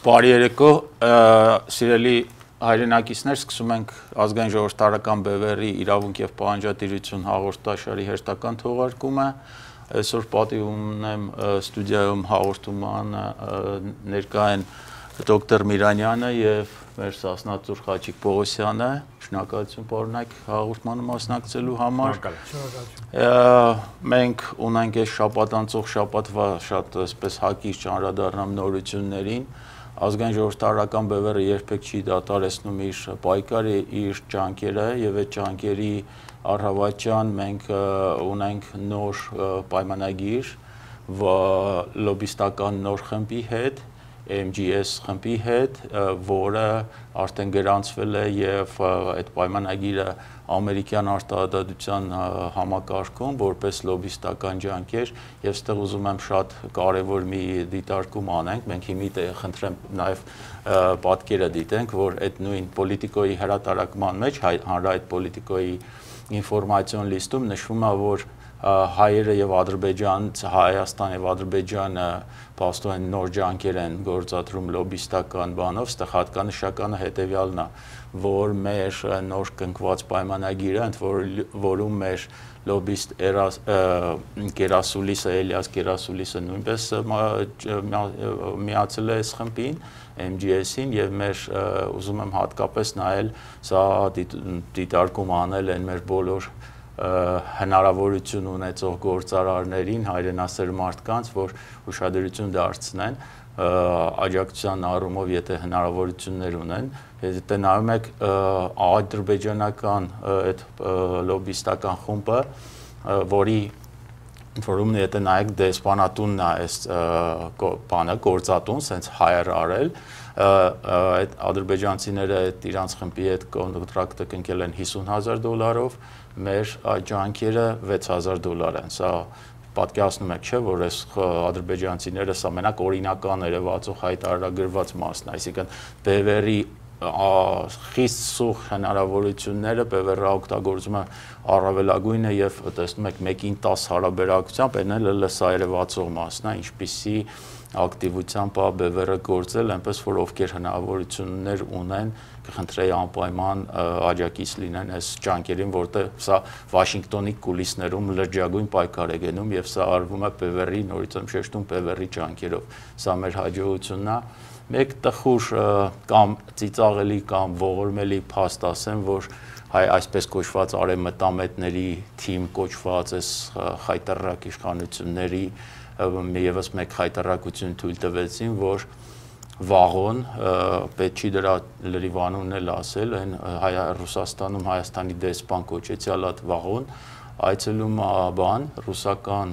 Բարի երեկո, սիրելի հայրենակիցներ, սկսում ենք ազգային ժողովրդարական բևեռի իրավունք եւ պահանջատիրություն հաղորդաշարի հերթական թողարկումը։ Այսօր պատիվում ունեմ ստուդիայում հաղորդման ներկա են դոկտոր Միրանյանը եւ մեր Սասնածուր Խաչիկ Պողոսյանը, շնորհակալություն պարոնայք հաղորդմանը մասնակցելու համար։ Շնորհակալություն։ Մենք ունենք այս շաբաթանցող շաբաթվա շատ այսպես հակից ճանրադառնամ նորություններին ազգային ժողովրդարական բևեռը երբեք չի դադարեցնում իր պայքարը, իր ջանքերը եւ այդ ջանքերի առհավատյան մենք ունենք նոր պայմանագիր լոբիստական նոր խմբի հետ MGS խմբի հետ, որը արդեն գրանցվել է եւ այդ պայմանագիրը ամերիկյան արտահայտության համակարգում որպես լոբիստական ջանքեր եւ ստեղ ուզում եմ շատ կարեւոր մի դիտարկում անենք մենք հիմի խնդրեմ նաեւ պատկերը դիտենք որ այդ նույն պոլիտիկոյի հրատարակման մեջ հանրայդ պոլիտիկոյի ինֆորմացիոն լիստում նշվում է որ հայերը եւ Ադրբեջան, Հայաստան եւ Ադրբեջանը փաստորեն նոր ջանքեր են գործադրում լոբիստական բանով, ստեղ հատկանշականը հետեւյալն է, որ մեր նոր կնքված պայմանագիրը, ընդ որ, որում մեր լոբիստ Կերասուլիսը, Էլիաս Կերասուլիսը նույնպես միացել է այս խմբին, MGS-ին եւ մեր ուզում եմ հատկապես նայել սա դիտարկում անել են մեր բոլոր հնարավորություն ունեցող գործարարներին, հայրենասեր մարդկանց, որ ուշադրություն դարձնեն աջակցության առումով, եթե հնարավորություններ ունեն, եթե նայում եք ադրբեջանական այդ լոբիստական խումբը, որի ֆորումն եթե նայեք դեսպանատունն է այս բանը գործատուն, սենց հայեր արել, այդ ադրբեջանցիները այդ իրանց խմբի հետ կոնտրակտը կնքել են 50000 դոլարով, մեր ջանքերը 6000 դոլար են։ Սա պատկերացնում եք, չէ, որ այս ադրբեջանցիները սա մենակ օրինական երևացող հայտարարագրված մասն, այսինքն բևերի խիստ սուղ հնարավորությունները բևեռը օգտագործում է առավելագույնը եւ տեսնում եք 1-ին 10 հարաբերակցությամբ այն էլ լսա երևացող մասն է, ինչպիսի ակտիվությամբ է բևեռը գործել, այնպես որ ովքեր հնարավորություններ ունեն, կխնդրեի անպայման աջակից լինեն այս ջանքերին, որտեղ սա Վաշինգտոնի կուլիսներում լրջագույն պայքար է գնում եւ սա արվում է Պևերի, նորից եմ շեշտում Պևերի ջանքերով։ Սա մեր հաջողությունն է մեկ տխուր կամ ծիծաղելի կամ ողորմելի փաստ ասեմ, որ հայ այսպես կոչված արեմտամետների թիմ կոչված այս խայտարակ իշխանությունների եւս մեկ խայտարակություն թույլ տվեցին, որ վաղոն պետք չի դրա լրիվ անունն էլ ասել, այն հայ Ռուսաստանում Հայաստանի դեսպան կոչեցյալ այդ վաղոն այցելում բան ռուսական,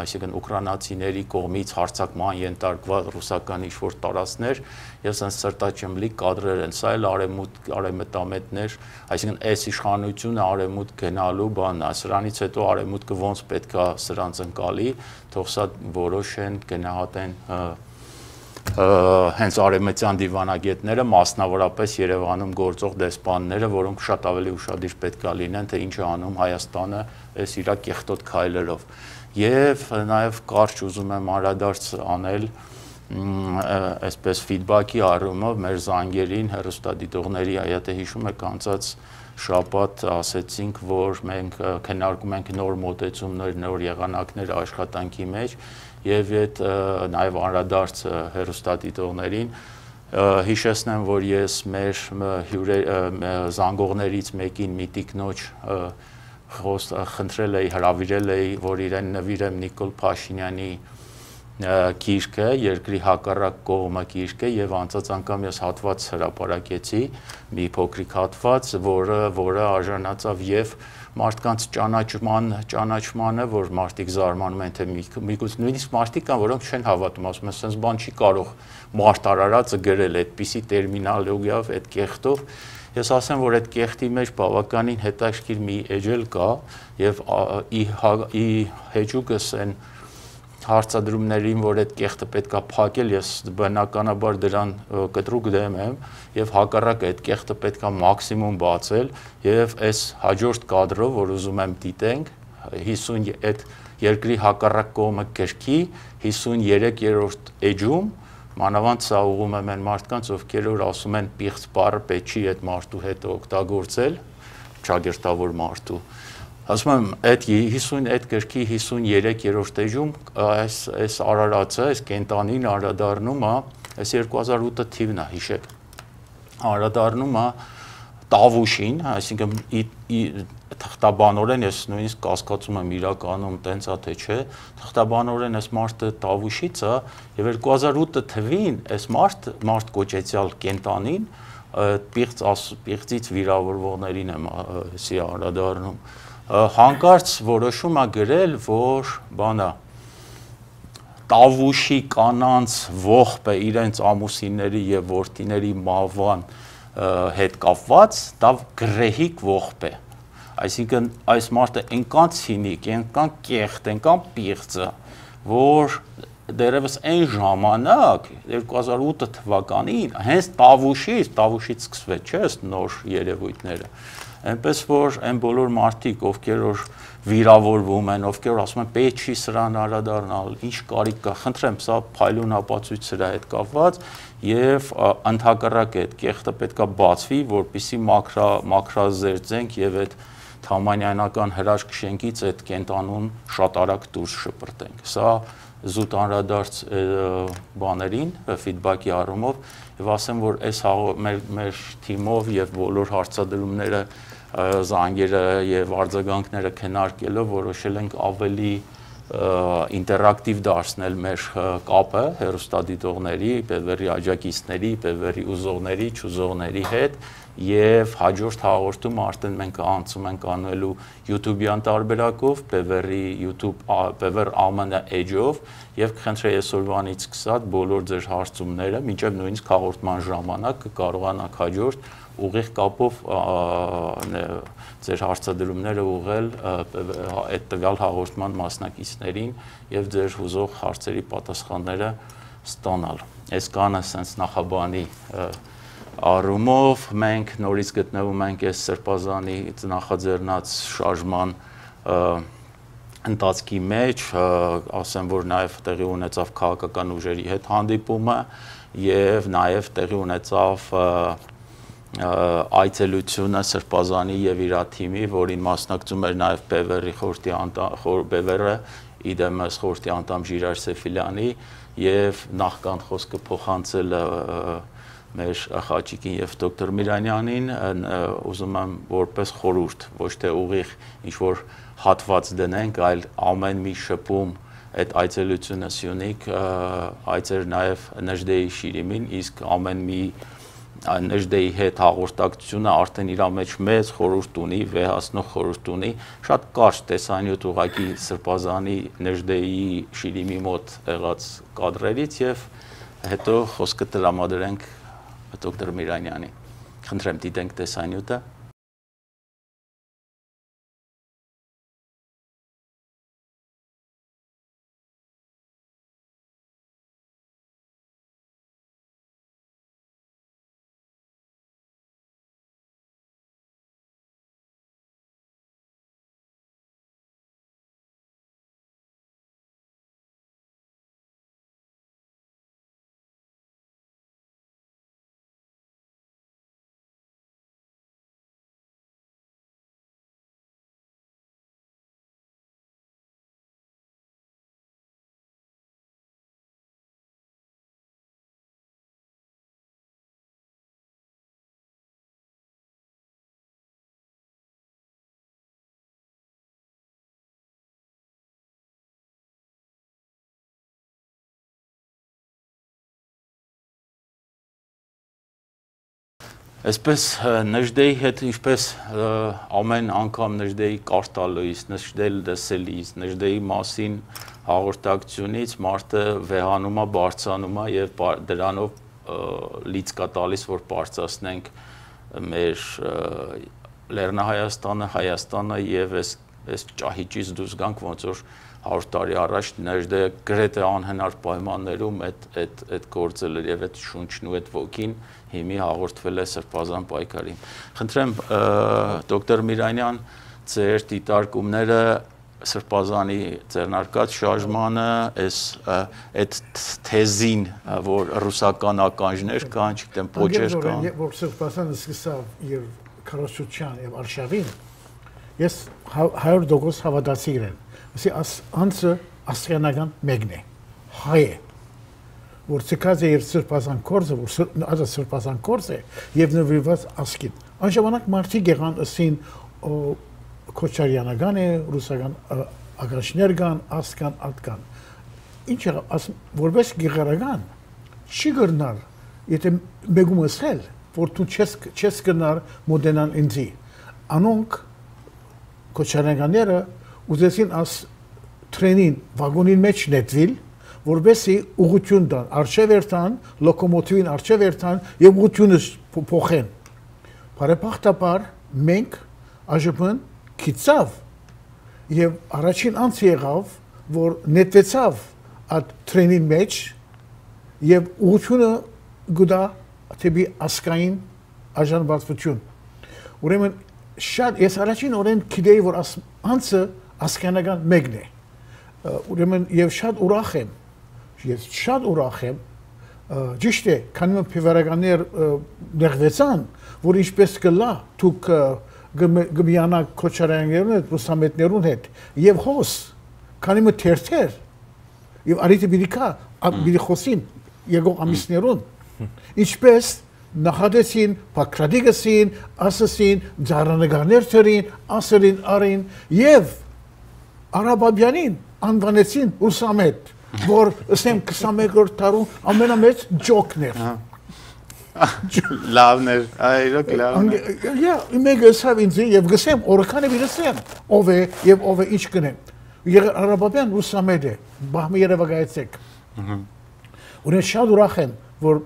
այսինքն ուկրաինացիների կողմից հարցակման ենթարկված ռուսական ինչ-որ տարածքներ, եւ սենց սրտաճմլի կադրեր են։ Սա էլ արեմուտ արեմտամետներ, այսինքն այս իշխանությունը արեմուտ գնալու բանն է։ Սրանից հետո արեմուտքը ոնց պետքա սրանց ընկալի, թող սա որոշեն, գնահատեն հենց արեմեցյան դիվանագետները, մասնավորապես Երևանում գործող դեսպանները, որոնք շատ ավելի ուշադիր պետքա լինեն, թե ինչ է անում Հայաստանը այս իր կեղտոտ քայլերով։ Եվ նաև կարճ ուզում եմ անդրադարձ անել այսպես ֆիդբաքի առումով մեր զանգերին հերոստադիտողների, եթե հիշում եք, անցած շաբաթ ասեցինք, որ մենք քննարկում ենք նոր մոտեցումներ, նոր եղանակներ աշխատանքի մեջ եւ այդ նաեւ անդրադարձ հերոստատիտողներին հիշեցնեմ, որ ես մեր հյուրեր զանգողներից մեկին միտիկնոջ խնդրել էի, հրավիրել էի, որ իրեն նվիրեմ Նիկոլ Փաշինյանի գիրքը, երկրի հակառակ կողմը գիրքը եւ անցած անգամ ես հատված հրապարակեցի, մի փոքրիկ հատված, որը որը արժանացավ եւ մարդկանց ճանաչման ճանաչմանը, որ մարդիկ զարմանում են թե միգուցե նույնիսկ մարդիկ կան, որոնք չեն հավատում, ասում են, sense բան չի կարող մարդ արարածը գրել այդպիսի տերմինոլոգիայով, այդ կեղտով Ես ասեմ, որ այդ կեղտի մեջ բավականին հետաքրքիր մի էջել կա եւ ի, հեջուկս են հարցադրումներին, որ այդ կեղտը պետքա փակել, ես բնականաբար դրան կտրուկ դեմ եմ եւ հակառակ այդ կեղտը պետքա մաքսիմում բացել եւ այս հաջորդ կադրով, որ ուզում եմ դիտենք, 50 այդ երկրի հակառակ կողմը գրքի 53-րդ էջում մանավանդ սա ուղում եմ այն մարդկանց, ովքեր որ ասում են պիղծ բառը պետք չի այդ մարդու հետ օգտագործել, ճագերտավոր մարդու։ Ասում եմ, այդ 50 այդ գրքի 53-րդ էջում այս այս արարածը, այս կենտանին արադառնում է, այս 2008 թիվն է, հիշեք։ Արադառնում է տավուշին, այսինքն թղթաբանորեն ես նույնիսկ կասկածում եմ իրականում տենց է թե չէ, թղթաբանորեն այս մարդը տավուշից է եւ 2008 թվին այս մարդ մարդ կոչեցյալ կենտանին պիղծ պիղծից վիրավորվողներին եմ էսի անդրադառնում հանկարծ որոշում է գրել, որ բանա տավուշի կանանց ողբը իրենց ամուսինների եւ որդիների մավան հետ կապված, դա գրեհիկ ողբ է։ Այսինքն այս մարդը այնքան ցինիկ, այնքան կեղտ, այնքան պիղծ է, որ դերևս այն ժամանակ 2008 թվականին հենց Տավուշից, Տավուշից սկսվեց, չէ՞, նոր երևույթները Այնպես որ այն բոլոր մարդիկ, ովքեր որ վիրավորվում են, ովքեր ասում են պետք չի սրան անդրադառնալ, ինչ կարիք կա, խնդրեմ, սա փայլուն ապացույց սրա հետ կապված եւ ընդհակառակ այդ կեղտը պետքա բացվի, որպիսի մակրա մակրազերծենք եւ այդ թամանյանական հրաշք շենքից այդ կենտանուն շատ արագ դուրս շպրտենք։ Սա զուտ անրադարձ բաներին ֆիդբաքի առումով եւ ասեմ որ այս մեր մեր թիմով եւ բոլոր հարցադրումները զանգերը եւ արձագանքները քննարկելով որոշել ենք ավելի ինտերակտիվ դարձնել մեր կապը հերոստադիտողների, բևերի աջակիցների, բևերի ուզողների, ճուզողների հետ եւ հաջորդ հաղորդում արդեն մենք անցում ենք անելու YouTube-յան տարբերակով, Bever-ի YouTube Bever ԱՄՆ Edge-ով եւ կխնդրեի այսօրվանից սկսած բոլոր ձեր հարցումները, մինչեւ նույնիսկ հաղորդման ժամանակ կկարողանաք հաջորդ ուղիղ կապով ձեր հարցադրումները ուղղել այդ տվյալ հաղորդման մասնակիցներին եւ ձեր հուզող հարցերի պատասխանները ստանալ։ Այս կանը sense նախաբանի առումով մենք նորից գտնվում ենք այս սրբազանի նախաձեռնած շարժման ընթացքի մեջ, ասեմ, որ նաև տեղի ունեցավ քաղաքական ուժերի հետ հանդիպումը եւ նաև տեղի ունեցավ այցելությունը Սրբազանի եւ իր թիմի, որին մասնակցում էր նաև Բևերի խորհրդի անդամ Բևերը, իդեմս խորհրդի անդամ Ժիրար Սեֆիլյանի եւ նախքան խոսքը փոխանցել մեր Խաչիկին եւ դոկտոր Միրանյանին ուզում եմ որպես խորուրդ ոչ թե ուղիղ ինչ որ հատված դնենք, այլ ամեն մի շփում այդ այցելությունը Սյունիք այցեր նաև Նժդեի Շիրիմին, իսկ ամեն մի Նժդեի հետ հաղորդակցությունը արդեն իր մեջ մեծ խորհուրդ ունի, վեհացնող խորհուրդ ունի, շատ կարճ տեսանյութ ուղակի Սրբազանի Նժդեի Շիրիմի մոտ եղած կադրերից եւ հետո խոսքը տրամադրենք դոկտոր Միրանյանի։ Խնդրեմ դիտենք տեսանյութը։ Այսպես Նժդեի հետ ինչպես ամեն անգամ Նժդեի կարտալույս, Նժդել դսելիս, Նժդեի մասին հաղորդակցությունից մարդը վեհանում է, բարձանում է եւ դրանով լիցք է տալիս, որ բարձրացնենք մեր Լեռնահայաստանը, Հայաստանը եւ այս այս ճահիճից դուրս գանք ոնց որ 100 տարի առաջ ներդե գրեթե անհնար պայմաններում այդ այդ այդ գործել եւ այդ շունչն ու այդ ոգին հիմի հաղորդվել է սրբազան պայքարին։ Խնդրեմ դոկտոր Միրանյան, ձեր դիտարկումները սրբազանի ձեռնարկած շարժմանը, այս այդ թեզին, որ ռուսական ականջներ կան, չգիտեմ, փոճեր կան։ Որ սրբազանը սկսավ իր քարոշչության եւ արշավին, ես 100% հավատացի իրեն։ Ասի անցը ասիանական մեկն է։ Հայ է որ ցկած է իր սրբազան կորզը, որ ազա սրբազան կորզ է եւ նվիրված ասկին։ Այն ժամանակ մարդիկ եղան ասին Քոչարյանական է, ռուսական ագաշներ կան, ասկան, ատկան։ Ինչ է, որպես գեղարական չի գրնար, եթե մեգում ասել, որ դու չես չես գնար մոդենան ինձի։ Անոնք Քոչարյանները ուզեցին աս տրենին վագոնին մեջ նետվիլ, որբեսի ուղություն տան, արշև երթան, լոկոմոտիվին արշև երթան եւ ուղությունը փոխեն։ Բարեբախտաբար մենք ԱԺՊ-ն քիծավ եւ առաջին անց եղավ, որ նետվեցավ այդ տրենի մեջ եւ ուղությունը գուտա թեպի ասկային աժանբացություն։ Ուրեմն շատ ես առաջին օրեն գիտեի որ անցը ասկանական մեկն է։ Ուրեմն եւ շատ ուրախ եմ։ Ես շատ ուրախ եմ ճիշտ է, քանի որ փիվարականներ նեղվեցան, որ ինչպես կլա, դուք գմյանա քոչարյաններուն հետ, ռուսամետներուն հետ եւ հոս, քանի մը թերթեր եւ արիթը բիդիկա, բիդի խոսին եկող ամիսներուն։ Ինչպես նախադեցին, Պակրադիգասին, ասասին, ձարանագարներ թրին, ասերին արին եւ Արաբաբյանին անվանեցին Ուսամետ, որ ասեմ 21-րդ տարում ամենամեծ ջոկն էր։ Լավն էր, այրոք լավն է։ Յա, մեկը ասավ ինձ եւ գսեմ, օրքանը վիրասեմ, ով է եւ ով է ինչ կնեմ։ Եղել արաբական ռուսամեդ է, բահմի երևակայեցեք։ Ուրեմն շատ ուրախ եմ, որ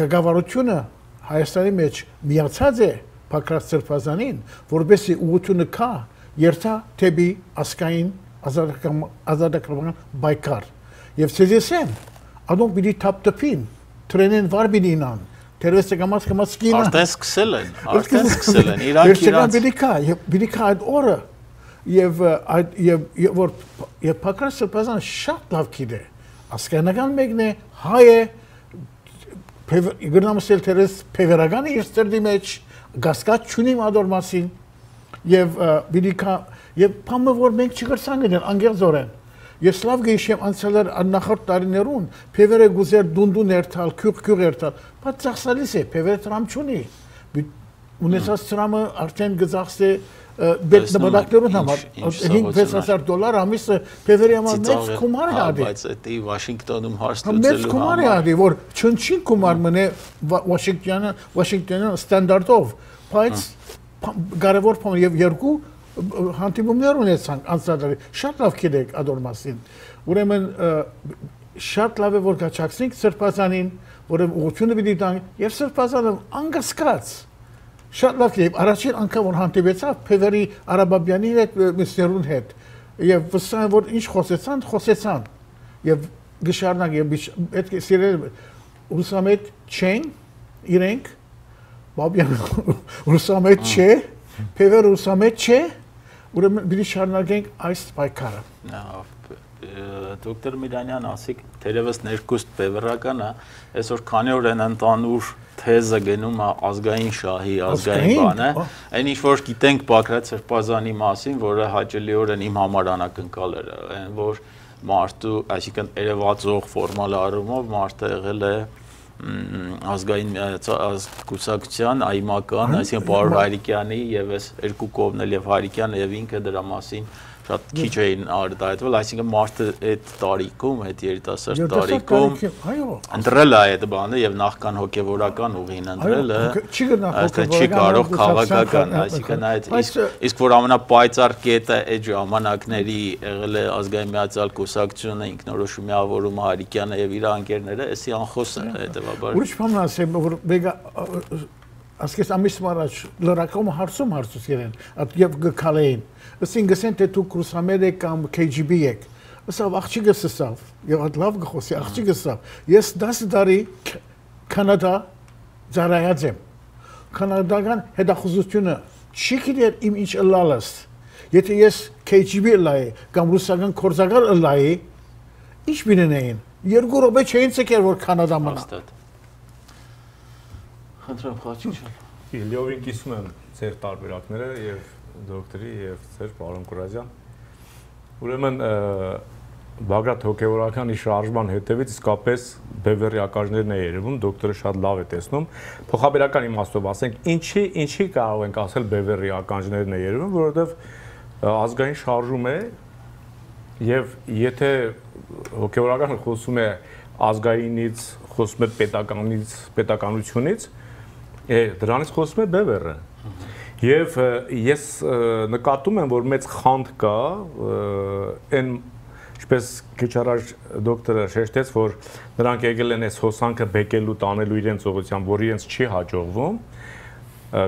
ղեկավարությունը Հայաստանի մեջ միացած է Փակրած Սրբազանին, որբեսի ուղությունը կա երթա թեպի ասկային ազատական բայկար։ Եվ ցեզեսեմ, ադոնք պիտի թափտփին տրենեն վարբինինան Թերվեսը կամաց կամաց կինա։ Արդեն սկսել են, արդեն սկսել են։ Իրանք իրանք բիլիկա, բիլիկա այդ օրը եւ այդ եւ որ եւ Փակրաս Սրբազան շատ լավ գիտե։ Ասկանական մեկն է, հայ է, գնամսել թերես փևերականը իր ծրդի մեջ գասկած չունի մադոր մասին եւ բիլիկա եւ փամը որ մենք չգրսան գնել անգերձորեն Ես լավ գիշեմ անցյալ նախորդ տարիներուն փևերը գուզեր դունդուն երթալ, քյուղ-քյուղ երթալ, բայց ծախսալիս է, փևերը տրամ չունի։ Ունեցած տրամը արդեն գծախսե բետ նպատակներուն համար 5-6000 դոլար ամիսը փևերի համար մեծ գումար է ադի։ Բայց դա Վաշինգտոնում հարց լուծելու համար։ Մեծ գումար է ադի, որ չնչին գումար մնե Վաշինգտոնը, Վաշինգտոնը ստանդարտով, բայց կարևոր բան եւ երկու հանդիպումներ ունեցանք անցածարի շատ լավ գիտեք ադոր մասին ուրեմն շատ լավ է որ գաչակցենք սրբազանին որը ուղղությունը պիտի տանք եւ սրբազանը անգասկած շատ լավ է առաջին անգամ որ հանդիպեցավ Փեվերի Արաբաբյանի հետ միսերուն հետ եւ վստահ որ ինչ խոսեցան խոսեցան եւ գշարնակ եւ այդ սիրել ուսամետ չեն իրենք բաբյան ուսամետ չէ Փևեր ուսամետ չէ Ուրեմն պիտի շարունակենք այս պայքարը։ Դոկտոր Միրանյան ասիկ թերևս ներկուստ բևեռական է, այսօր քանի օր են ընտանուր թեզը գնում է ազգային շահի ազգային բանը, այն ինչ որ գիտենք Բակրատ Սրբազանի մասին, որը հաճելիորեն իմ համար անակնկալ էր, այն որ մարդու, այսինքն երևացող ֆորմալ առումով մարդը եղել է ազգային կուսակցության այմական, այսինքն Պարոն Հայրիկյանի եւ այս երկու կողմն էլ եւ Հայրիկյանը եւ ինքը դրա մասին շատ քիչ էին արտահայտվել, այսինքն մարդը այդ տարիքում, այդ երիտասարդ տարիքում ընտրել է այդ բանը եւ նախքան հոգեվորական ուղին ընտրել է, չի կարող քաղաքական, այսինքն այդ իսկ որ ամենապայծառ կետը այդ ժամանակների եղել է ազգային միացյալ կուսակցությունը, ինքնորոշումիավորումը Հարիկյանը եւ իր անկերները, էսի անխոս է հետեւաբար։ Ուրիշ բան ասեմ, որ մեգա ասկես ամիս մարաջ լրակոմ հարցում հարցուց իրեն, եւ գքալեին Ասին գսեն թե դու կրուսամեր եք կամ KGB եք։ Ասավ աղջիկս ասավ, եւ այդ լավ գխոսի աղջիկս ասավ։ Ես 10 տարի Կանադա ծառայած եմ։ Կանադական հետախուզությունը չի գիտեր իմ ինչ լալս։ Եթե ես KGB լայ կամ ռուսական կորզակալ լայ ինչ մինենեին երկու րոպե չէին ցկեր որ կանադա մնա Խնդրեմ խաչիչ։ Իլյովին կիսում եմ ձեր տարբերակները եւ դոկտորի եւ ձեր պարոն Կուրազյան։ Ուրեմն Բագրատ հոգեվորականի շարժման հետևից իսկապես բևերի ակաժներն է երևում, դոկտորը շատ լավ է տեսնում։ Փոխաբերական իմաստով ասենք, ինչի ինչի կարող ենք ասել բևերի ականջներն է երևում, որովհետև ազգային շարժում է եւ եթե հոգեվորականը խոսում է ազգայինից, խոսում է պետականից, պետականությունից, է դրանից խոսում է բևերը։ Եվ ես նկատում եմ, որ մեծ խանդ կա այն ինչպես քիչ առաջ դոկտորը շեշտեց, որ նրանք եկել են այս հոսանքը բեկելու տանելու իրենց ուղղությամբ, որ իրենց չի հաջողվում,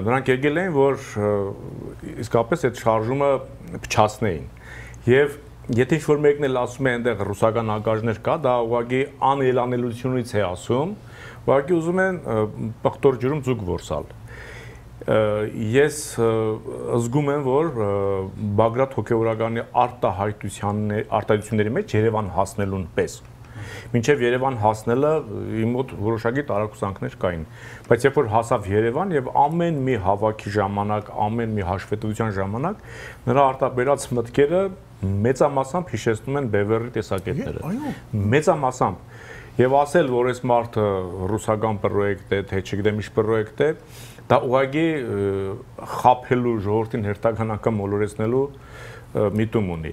նրանք եկել են, որ իսկապես այդ շարժումը փչացնեին։ Եվ եթե ինչ-որ մեկն էլ ասում է այնտեղ ռուսական անկաժներ կա, դա ուղղակի անելանելությունից է ասում, ուղղակի ուզում են պղտոր ջրում ձուկ որսալ ես զգում եմ, որ Բագրատ հոգեորականի արտահայտությունների արտահայտությունների մեջ Երևան հասնելուն պես մինչև Երևան հասնելը իմ մոտ որոշակի տարակուսանքներ կային բայց երբ որ հասավ Երևան եւ ամեն մի հավաքի ժամանակ ամեն մի հաշվետվության ժամանակ նրա արտաբերած մտքերը մեծամասամբ հիշեցնում են Բևերի տեսակետները մեծամասամբ եւ ասել որ այս մարդը ռուսական պրոյեկտ է թե չգիտեմ ինչ պրոյեկտ է դա ուղղակի խափելու ժողովրդին հերթական անգամ մոլորեցնելու միտում ունի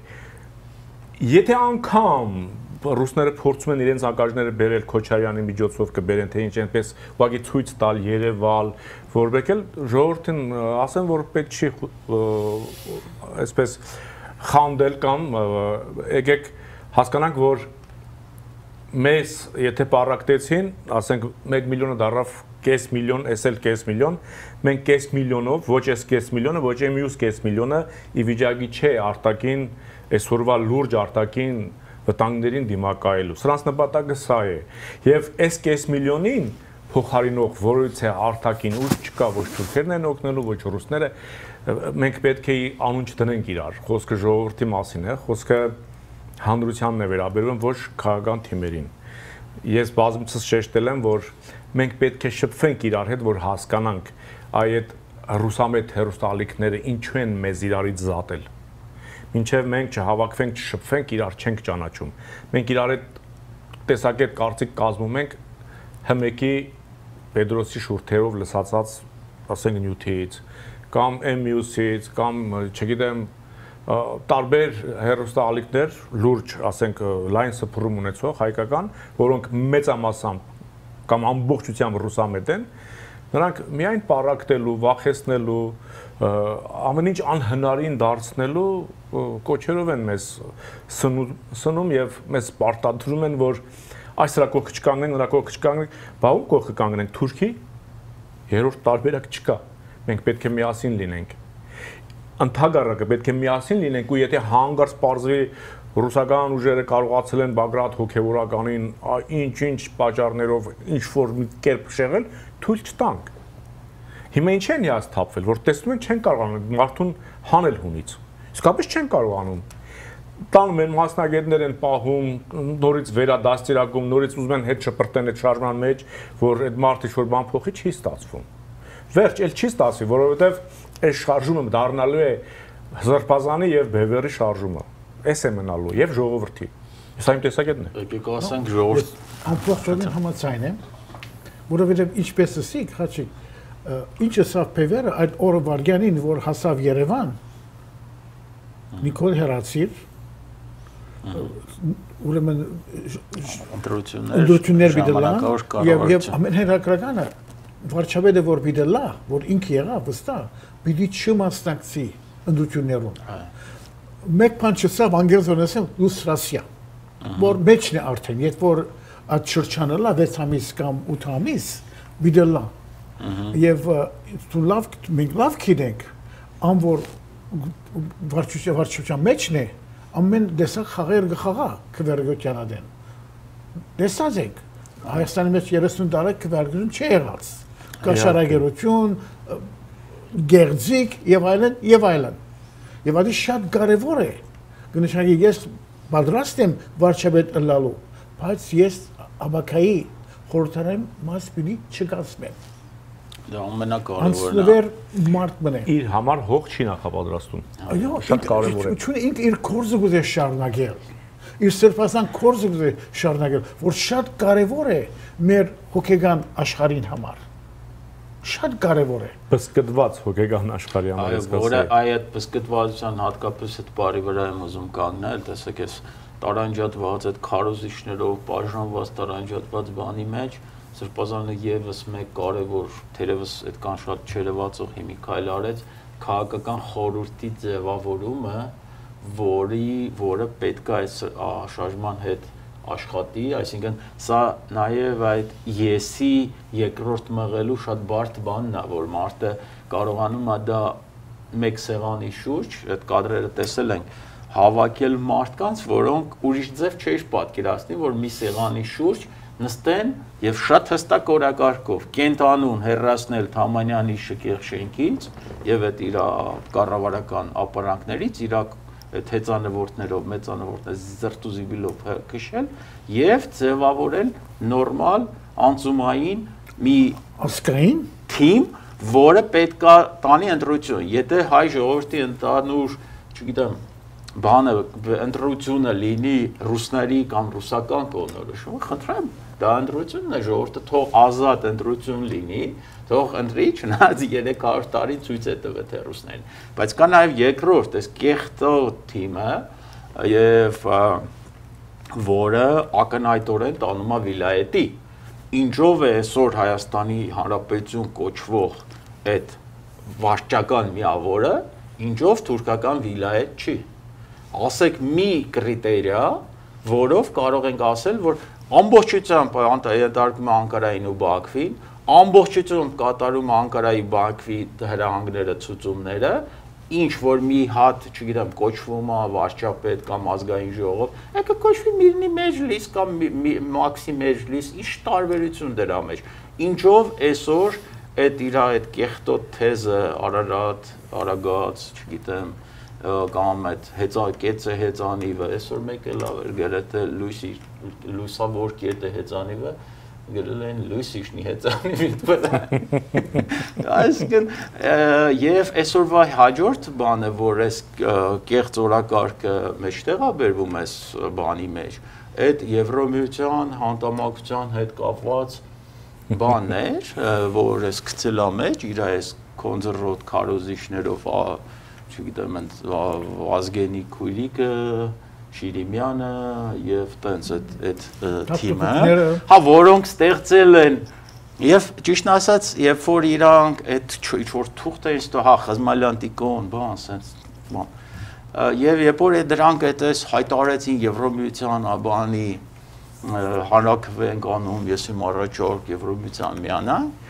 եթե անգամ ռուսները փորձում են իրենց ակաժները բերել Քոչարյանի միջոցով կբերեն թե ինչ այնպես ուղղակի ցույց տալ Երևալ որբեք էլ ժողովրդին ասեն որ պետք չի այսպես խանդել կամ եկեք հասկանանք որ մեզ եթե պարակտեցին ասենք 1 միլիոնը դարավ կես միլիոն, էս էլ կես միլիոն, մենք կես միլիոնով, ոչ էս կես միլիոնը, ոչ է մյուս կես միլիոնը ի վիճակի չէ արտակին այսօրվա լուրջ արտակին վտանգներին դիմակայելու։ Սրանց նպատակը սա է։ Եվ այս կես միլիոնին փոխարինող որից է արտակին ուժ չկա ոչ թուրքերն են օգնելու, ոչ ռուսները, մենք պետք է անուն չդնենք իրար։ Խոսքը ժողովրդի մասին է, խոսքը հանրությանն է վերաբերվում ոչ քաղաքական թիմերին։ Ես բազմիցս շեշտել եմ, որ մենք պետք է շփվենք իրար հետ, որ հասկանանք այդ ռուսամետ հերոստալիքները ինչու են մեզ իրարից զատել։ Մինչև մենք չհավաքվենք, չշփվենք, իրար չենք ճանաչում։ Մենք իրար հետ տեսակետ կարծիք կազմում ենք հմեկի Պետրոսի շուրթերով լսածած, ասենք նյութից, կամ MUC-ից, կամ չգիտեմ, տարբեր հերոստալիքներ լուրջ, ասենք լայն սփռում ունեցող հայկական, որոնք մեծամասամբ կամ ամբողջությամբ ռուսամետ են, նրանք միայն պարակտելու, վախեցնելու, ամեն ինչ անհնարին դարձնելու կոչերով են մեզ սնում, եւ մեզ պարտադրում են, որ այս հրա կողքը չկանգնենք, նրա կողքը չկանգնենք, բա ում կողքը կանգնենք Թուրքի։ Երրորդ տարբերակ չկա։ Մենք պետք է միասին լինենք ընդհանրակը պետք է միասին լինենք ու եթե հանգարց པարզվի ռուսական ուժերը կարողացել են Բագրատ հոգեվորականին ինչ-ինչ պատճառներով ինչ որ մի կերպ շեղել, թույլ չտանք։ Հիմա ինչ են հիասթափվել, որ տեսնում են չեն կարողանում մարդուն հանել հունից։ Իսկապես չեն կարողանում տանում են մասնագետներ են պահում, նորից վերադաստիարակում, նորից ուզում են հետ շպրտեն այդ շարժման մեջ, որ այդ մարդը ինչ-որ բան փոխի չի ստացվում։ Վերջ, էլ չի ստացվի, որովհետև այս շարժումը դառնալու է Զրբազանի եւ Բևերի շարժումը էս է մնալու եւ ժողովրդի։ Սա իմ տեսակետն է։ Եկեք ասենք ժողովուրդ ամբողջովին համաձայն եմ, որովհետեւ ինչպես ասիք, հաճի ինչը սա Պևերը այդ օրը վարգյանին, որ հասավ Երևան, Նիկոլ Հերացիր ուրեմն ընտրություններ ընտրություններ բիդելան եւ եւ ամեն հերակրականը վարչապետը որ բիդելա, որ ինքը եղավ վստահ, պիտի չմասնակցի ընտրություններուն մեկ բան չսավ անգլիզորեն ասեմ լուստրացիա որ մեջն է արդեն երբ որ այդ շրջանը լա 6 ամիս կամ 8 ամիս բիդելա եւ դու լավ մենք լավ գիտենք ամ որ վարչության վարչության մեջն է ամեն դեսակ խաղեր գխաղա քվերգոթյան ադեն դեսած եք Հայաստանի մեջ 30 տարի քվերգություն չի եղած կաշարագերություն գերձիկ եւ այլն եւ այլն Եվ դա շատ կարևոր է։ Կնշանակի ես պատրաստ եմ վարչապետ լալու, բայց ես աբակայի խորհրդարան մաս պիտի չկացնեմ։ Դա ամենակարևորն է։ Անցնվեր մարդ մնե։ իր համար հող չի նախապատրաստում։ Այո, Շատ կարևոր է։ Չունի ինք իր կորզը գուզե շարունակել։ Իր սրբազան կորզը գուզե շարունակել, որ շատ կարևոր է մեր հոգեգան աշխարհին համար։ Շատ կարևոր է։ Բսկդված հոգեգան աշխարհի համար Այո, ես որը կասեի։ այ այդ բսկտվածության հատկապես այդ բարի վրա եմ ուզում կանգնել, տեսեք ես տարանջատված այդ քարոզիչներով բաժանված տարանջատված բանի մեջ սրբազանը եւս մեկ կարևոր թերևս այդքան շատ չերևացող հիմի քայլ արեց քաղաքական խորհրդի ձևավորումը, որի որը պետք է այս շարժման հետ աշխատի, այսինքն սա նաև այդ եսի երկրորդ մղելու շատ բարդ բանն է, որ մարդը կարողանում է դա մեկ սեղանի շուրջ, այդ կադրերը տեսել ենք, հավաքել մարդկանց, որոնք ուրիշ ձև չէր պատկերացնի, որ մի սեղանի շուրջ նստեն եւ շատ հստակ օրակարգով կենտանուն հերրացնել Թամանյանի շքեղ շենքից եւ այդ իր կառավարական ապարանքներից իր այդ հեծանվորդներով, մեծանվորդներ զրտուզիբիլով քշել եւ ձևավորել նորմալ անցումային մի Ասկային թիմ, որը պետքա տանի ընտրություն։ Եթե հայ ժողովրդի ընդանուր, չգիտեմ, բանը ընտրությունը լինի ռուսների կամ ռուսական կողմնորոշումը, խնդրեմ, դա ընտրությունն է, ժողովուրդը թող ազատ ընտրություն լինի, թող ընտրի, չնայած 300 տարի ցույց է տվել թե ռուսներին։ Բայց կա նաև երկրորդ, այս կեղտո թիմը եւ որը ակնհայտորեն տանում է վիլայետի։ Ինչով է այսօր Հայաստանի Հանրապետություն կոչվող այդ վարչական միավորը, ինչով թուրքական վիլայետ չի։ Ասեք մի կրիտերիա, որով կարող ենք ասել, որ ամբողջությամբ անդրադառնում է Անկարային ու Բաքվին, ամբողջությամբ կատարում Անկարայի Բաքվի հրահանգները, ցուցումները, ինչ որ մի հատ, չգիտեմ, կոչվում է վարչապետ կամ ազգային ժողով, եկը կոչվի Միրնի մեջլիս կամ Մաքսի մեջլիս, ինչ տարբերություն դրա մեջ։ Ինչով այսօր այդ իր այդ կեղտոտ թեզը Արարատ, Արագած, չգիտեմ, կամ այդ հեծա կեցը հեծանիվը, այսօր մեկ էլ լավ էր գրեթե լույսի լույսավոր կետը հեծանիվը գրել են լույս իշնի հեծանիվի վրա։ Այսինքն եւ այսօրվա հաջորդ բանը, որ այս կեղծ օրակարգը մեջտեղ է բերվում այս բանի մեջ, այդ Եվրոմիության հանդամակցության հետ կապված բաններ, որ այս գցել է մեջ իր այս կոնզերվոտ քարոզիչներով, չգիտեմ, ազգենի քույրիկը Շիրիմյանը եւ տենց այդ այդ թիմը, հա որոնք ստեղծել են Եվ ճիշտն ասած, երբ որ իրանք այդ ինչ որ թուղթ էին ստո, հա, Խզմալյան տիկոն, բան, sense, բան։ Եվ երբ որ դրանք այդպես հայտարարեցին Եվրոմիության բանի հանրակվենք անում, ես իմ առաջարկ Եվրոմիության միանանք,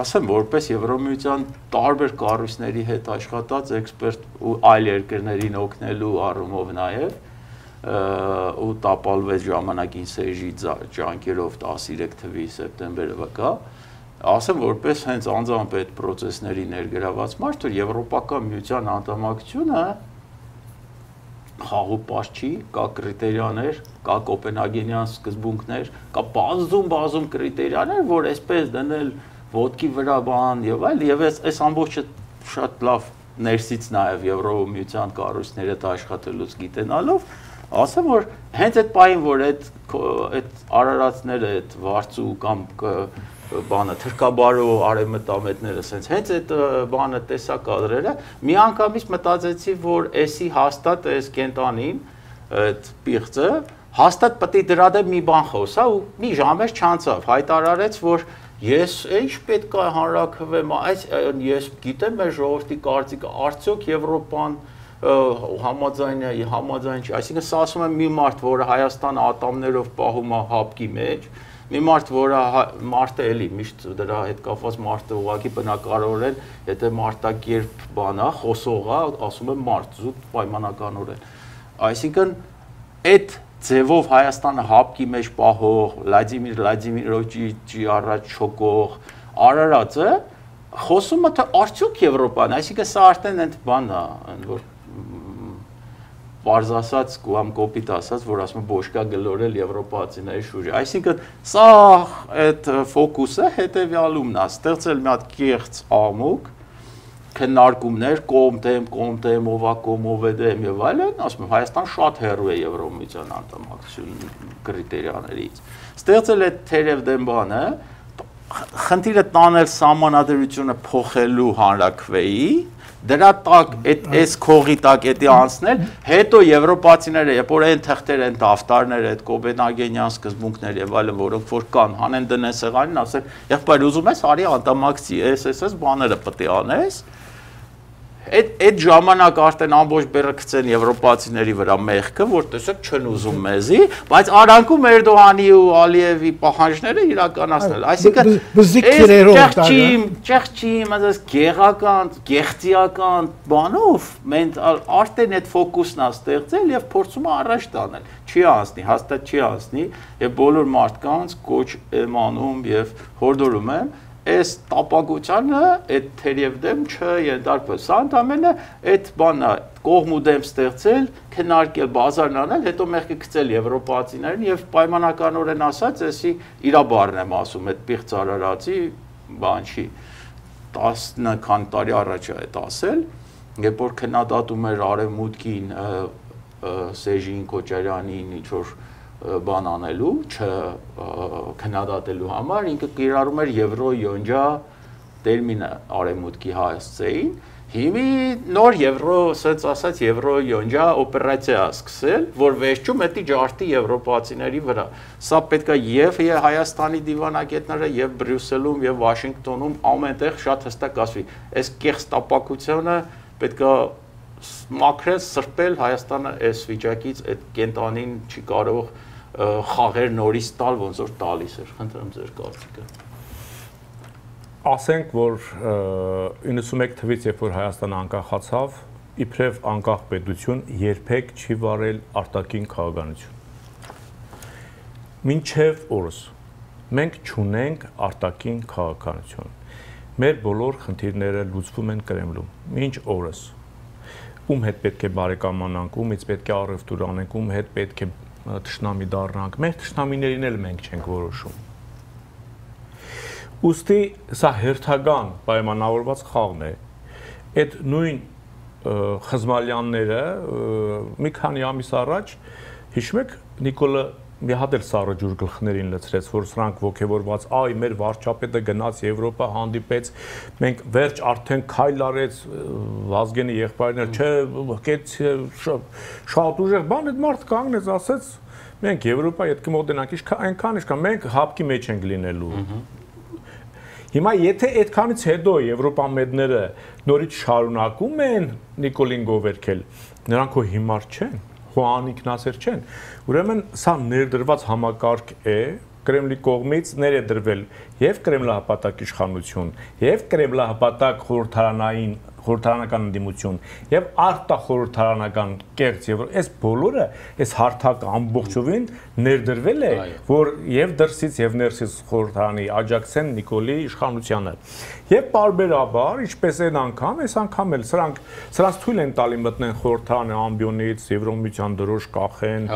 ասեմ որպես Եվրոմիության տարբեր կառույցների հետ աշխատած էքսպերտ ու այլ երկրներին օգնելու առումով նաև ու տապալվեց ժամանակին Սերժի ջանքերով 13 թվականի սեպտեմբերը վկա ասեմ որպես հենց անձամբ այդ process-ների ներգրաված մարդ որ եվրոպական միության անդամակցությունը խաղու պաշ չի, կա կրիտերիաներ, կա կոպենհագենյան սկզբունքներ, կա բազում բազում կրիտերիաներ, որ այսպես դնել ոդկի վրա բան եւ այլ եւ այս այս ամբողջը շատ լավ ներսից նաեւ Եվրոմիության կառույցները դա աշխատելուց գիտենալով ասեմ որ հենց այդ պահին որ այդ այդ արարածները այդ վարձու կամ բանը թրկաբարո արեմտամետները սենց հենց այդ բանը տեսա կադրերը մի անգամից մտածեցի որ էսի հաստատ էս կենտանին այդ պիղծը հաստատ պետք է դրա դեմ մի բան խոսա ու մի ժամեր չանցավ հայտարարեց որ ես ինչ պետք է հանրակրվեմ այս ես գիտեմ մեր ժողովրդի կարծիքը արդյոք եվրոպան համաձայն է, համաձայն չի։ Այսինքն սա ասում եմ մի մարդ, որը Հայաստանը ատամներով պահում է հապկի մեջ, մի մարդ, որը մարդը էլի միշտ դրա հետ կապված մարդը ուղակի բնակարարորեն, եթե մարտակերպ բանա, խոսողա, ասում եմ մարդ, զուտ պայմանականորեն։ Այսինքն այդ ձևով Հայաստանը հապկի մեջ պահող, Վլադիմիր Վլադիմիրովիչի առաջ չոկող Արարածը խոսում է թե արդյոք Եվրոպան, այսինքն սա արդեն այդ բանն է, որ պարզ ասած կամ կոպիտ ասած, որ ասում եմ բոշկա գլորել եվրոպացիների շուրջը։ Այսինքն սա այդ ֆոկուսը հետեւյալումն է, ստեղծել մի հատ կեղծ ամուկ քննարկումներ կողմ դեմ, կողմ դեմ, ովա կողմ, ով է դեմ եւ այլն, ասում եմ Հայաստան շատ հեռու է Եվրոմիության անդամակցություն կրիտերիաներից։ Ստեղծել է թերև դեմ բանը, խնդիրը տանել սահմանադրությունը փոխելու հանրակրվեի, դրա տակ այդ այս քողի տակ էդի անցնել, հետո եվրոպացիները, երբ որ այն թղթեր են դավտարները, այդ կոպենհագենյան սկզբունքներ եւ այլն, որոնք որ կան, հանեն դնեն սեղանին, ասել, եղբայր ուզում ես արի անդամակցի, էս էս էս բաները պետք է անես, այդ այդ ժամանակ արդեն ամբողջ բերը գցեն եվրոպացիների վրա մեղքը, որ տեսեք չեն ուզում մեզի, բայց Արանկում Էրդողանի ու Ալիևի պահանջները իրականացնել։ Այսինքն բզիկ քրերով ճեղճիմ, ճեղճիմ, ասես գեղական, գեղցիական բանով մենք արդեն այդ ֆոկուսն է ստեղծել եւ փորձում է առաջ տանել։ Չի անցնի, հաստատ չի անցնի եւ բոլոր մարդկանց կոչ եմ անում եւ հորդորում եմ այս տապակությանը այդ թերև դեմ չենտարկվել։ Սա ընդամենը այդ բանա կողմ ու դեմ ստեղծել, քննարկել, բազարն անել, հետո մեղքը գցել եվրոպացիներին եւ պայմանականորեն ասած, էսի իրա բառն եմ ասում, այդ պիղծ արարածի բան չի 10 քան տարի առաջ է այդ ասել, երբ որ քննադատում էր արևմուտքին Սեժին Քոչարյանին ինչ որ բան անելու, չքննադատելու համար ինքը կիրառում էր եվրո յոնջա տերմինը արեմուտքի հասցեին հիմի նոր եվրո, ասած ասած եվրո յոնջա օպերացիա սկսել, որ վերջում էդի ջարդի եվրոպացիների վրա։ Սա պետքա եւ Հայաստանի դիվանագետները եւ Բրյուսելում եւ Վաշինգտոնում ամենտեղ շատ հստակ ասվի։ Այս կեղծ տապակությունը պետքա մաքրել, սրբել Հայաստանը այս վիճակից այդ կենտանին չի կարող խաղեր նորից տալ, ոնց որ տալիս էր։ Խնդրեմ ձեր կարծիքը։ Ասենք, որ 91 թվից, երբ որ Հայաստանը անկախացավ, իբրև անկախ պետություն երբեք չի վարել արտաքին քաղաքականություն։ Մինչև օրս մենք ճունենք արտաքին քաղաքականություն։ Մեր բոլոր խնդիրները լուծվում են Կրեմլում։ Մինչ օրս ում հետ պետք է բարեկամանանք, ումից պետք է առևտուր անենք, ում հետ պետք է ճշնամի դառնանք, մեր ճշնամիներին էլ մենք չենք որոշում։ Ոստի սա հերթական պայմանավորված խաղն է։ Այդ նույն խզմալյանները մի քանի ամիս առաջ հիշում եք Նիկոլը մի հատ էլ սառը ջուր գլխներին լցրեց, որ սրանք ողջևորված, այ մեր վարչապետը գնաց Եվրոպա, հանդիպեց, մենք վերջ արդեն քայլ արեց Վազգենի եղբայրներ, չէ, կեց շատ ուժեղ բան այդ մարդ կանգնեց, ասեց, մենք Եվրոպա հետ կմոտենանք, ինչքան այնքան ինչքան մենք հապկի մեջ ենք լինելու։ Հիմա եթե այդքանից հետո Եվրոպամեդները նորից շարունակում են Նիկոլին գովերքել, նրանք հո հիմար չեն հո անիկնասեր չեն։ Ուրեմն սա ներդրված համակարգ է Կրեմլի կողմից ներդրվել եւ Կրեմլահապատակ իշխանություն, եւ Կրեմլահապատակ խորհրդարանային խորհրդարանական ընդդիմություն եւ արտախորհրդարանական կեղծ եւ այս բոլորը այս հարթակ ամբողջովին ներդրվել է որ եւ դրսից եւ ներսից խորհրդարանի աջակցեն Նիկոլի իշխանությանը եւ բարբերաբար ինչպես են անգամ այս անգամ էլ սրանք սրանց թույլ են տալի մտնեն խորհրդարանի ամբիոնից եվրոմիության դրոշ կախեն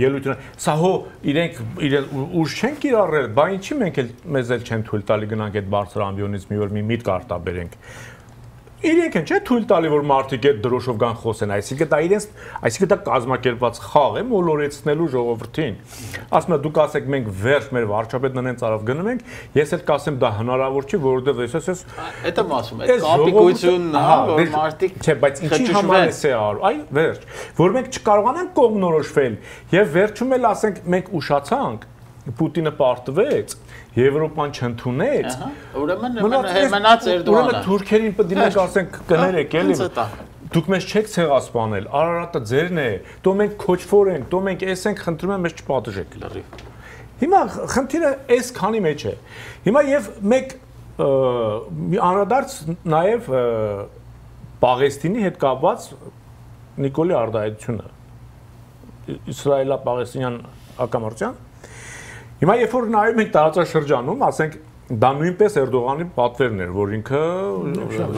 ելույթն սա հո իրենք իրեն ուժ չեն կիրառել բա ինչի մենք էլ մեզ էլ չեն թույլ տալի գնանք այդ բարձր ամբիոնից մի օր մի միտք արտաբերենք իրենք են չէ թույլ տալի որ մարդիկ այդ դրոշով գան խոսեն այսինքն դա իրենց այսինքն դա կազմակերպված խաղ է մոլորեցնելու ժողովրդին ասում եմ դուք ասեք մենք վերջ մեր վարչապետն անեն ծարավ գնում ենք ես էլ կասեմ դա հնարավոր չի որովհետեւ ես ես Էդ եմ ասում այդ կապիկությունն հա որ մարդիկ չէ բայց ինչի համար է սա արու այ վերջ որ մենք չկարողանանք կողմնորոշվել եւ վերջում էլ ասենք մենք ուշացանք Պուտինը պարտվեց Եվրոպան չընդունեց, ուրեմն մնաց Էրդողանը։ Ուրեմն թուրքերին պետք է ասենք կներեք էլի։ Դուք մեզ չեք ցեղասպանել, Արարատը ձերն է, դու մենք քոչվոր ենք, դու մենք էս ենք, խնդրում եմ մեզ չպատժեք։ Հիմա խնդիրը այս քանի մեջ է։ Հիմա եւ մեկ անդրադարձ նաեւ Պաղեստինի հետ կապված Նիկոլի արդայությունը Իսրայելա-Պաղեստինյան հակամարտության Հիմա երբ որ նայում ենք տարածաշրջանում, ասենք դա նույնպես Էրդողանի պատվերն էր, որ ինքը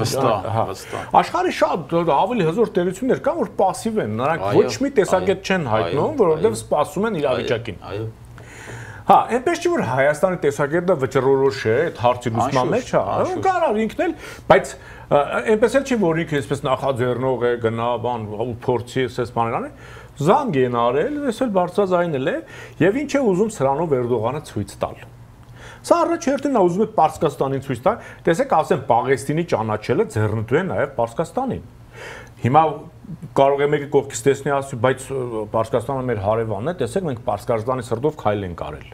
վստահ, հա, վստահ։ Աշխարհի շատ ավելի հզոր տերություններ կան, որ пассив են, նրանք ոչ մի տեսակետ չեն հայտնում, որովհետև սպասում են իրավիճակին։ Այո։ Հա, այնպես չի որ Հայաստանի տեսակետը վճռորոշ է, այդ հարցի լուսման մեջ, հա, անշուշտ։ կարող ինքն էլ, բայց ա, այնպես էլ չի որ ինքը այսպես նախաձեռնող է, գնա, բան, ու փորձի այսպես բաներ անի, զանգ են արել, ես էլ բարձրաձայնել է, եւ ինչ է ուզում սրանով Էրդողանը ցույց տալ։ Սա առաջերտին նա ուզում է Պարսկաստանին ցույց տալ, տեսեք, ասեմ Պաղեստինի ճանաչելը ձեռնտու է նաև Պարսկաստանին։ Հիմա կարող է մեկը կողքից տեսնի ասի, բայց Պարսկաստանը մեր հարևանն է, տեսեք մենք Պարսկաստանի սրտով քայլ ենք արել։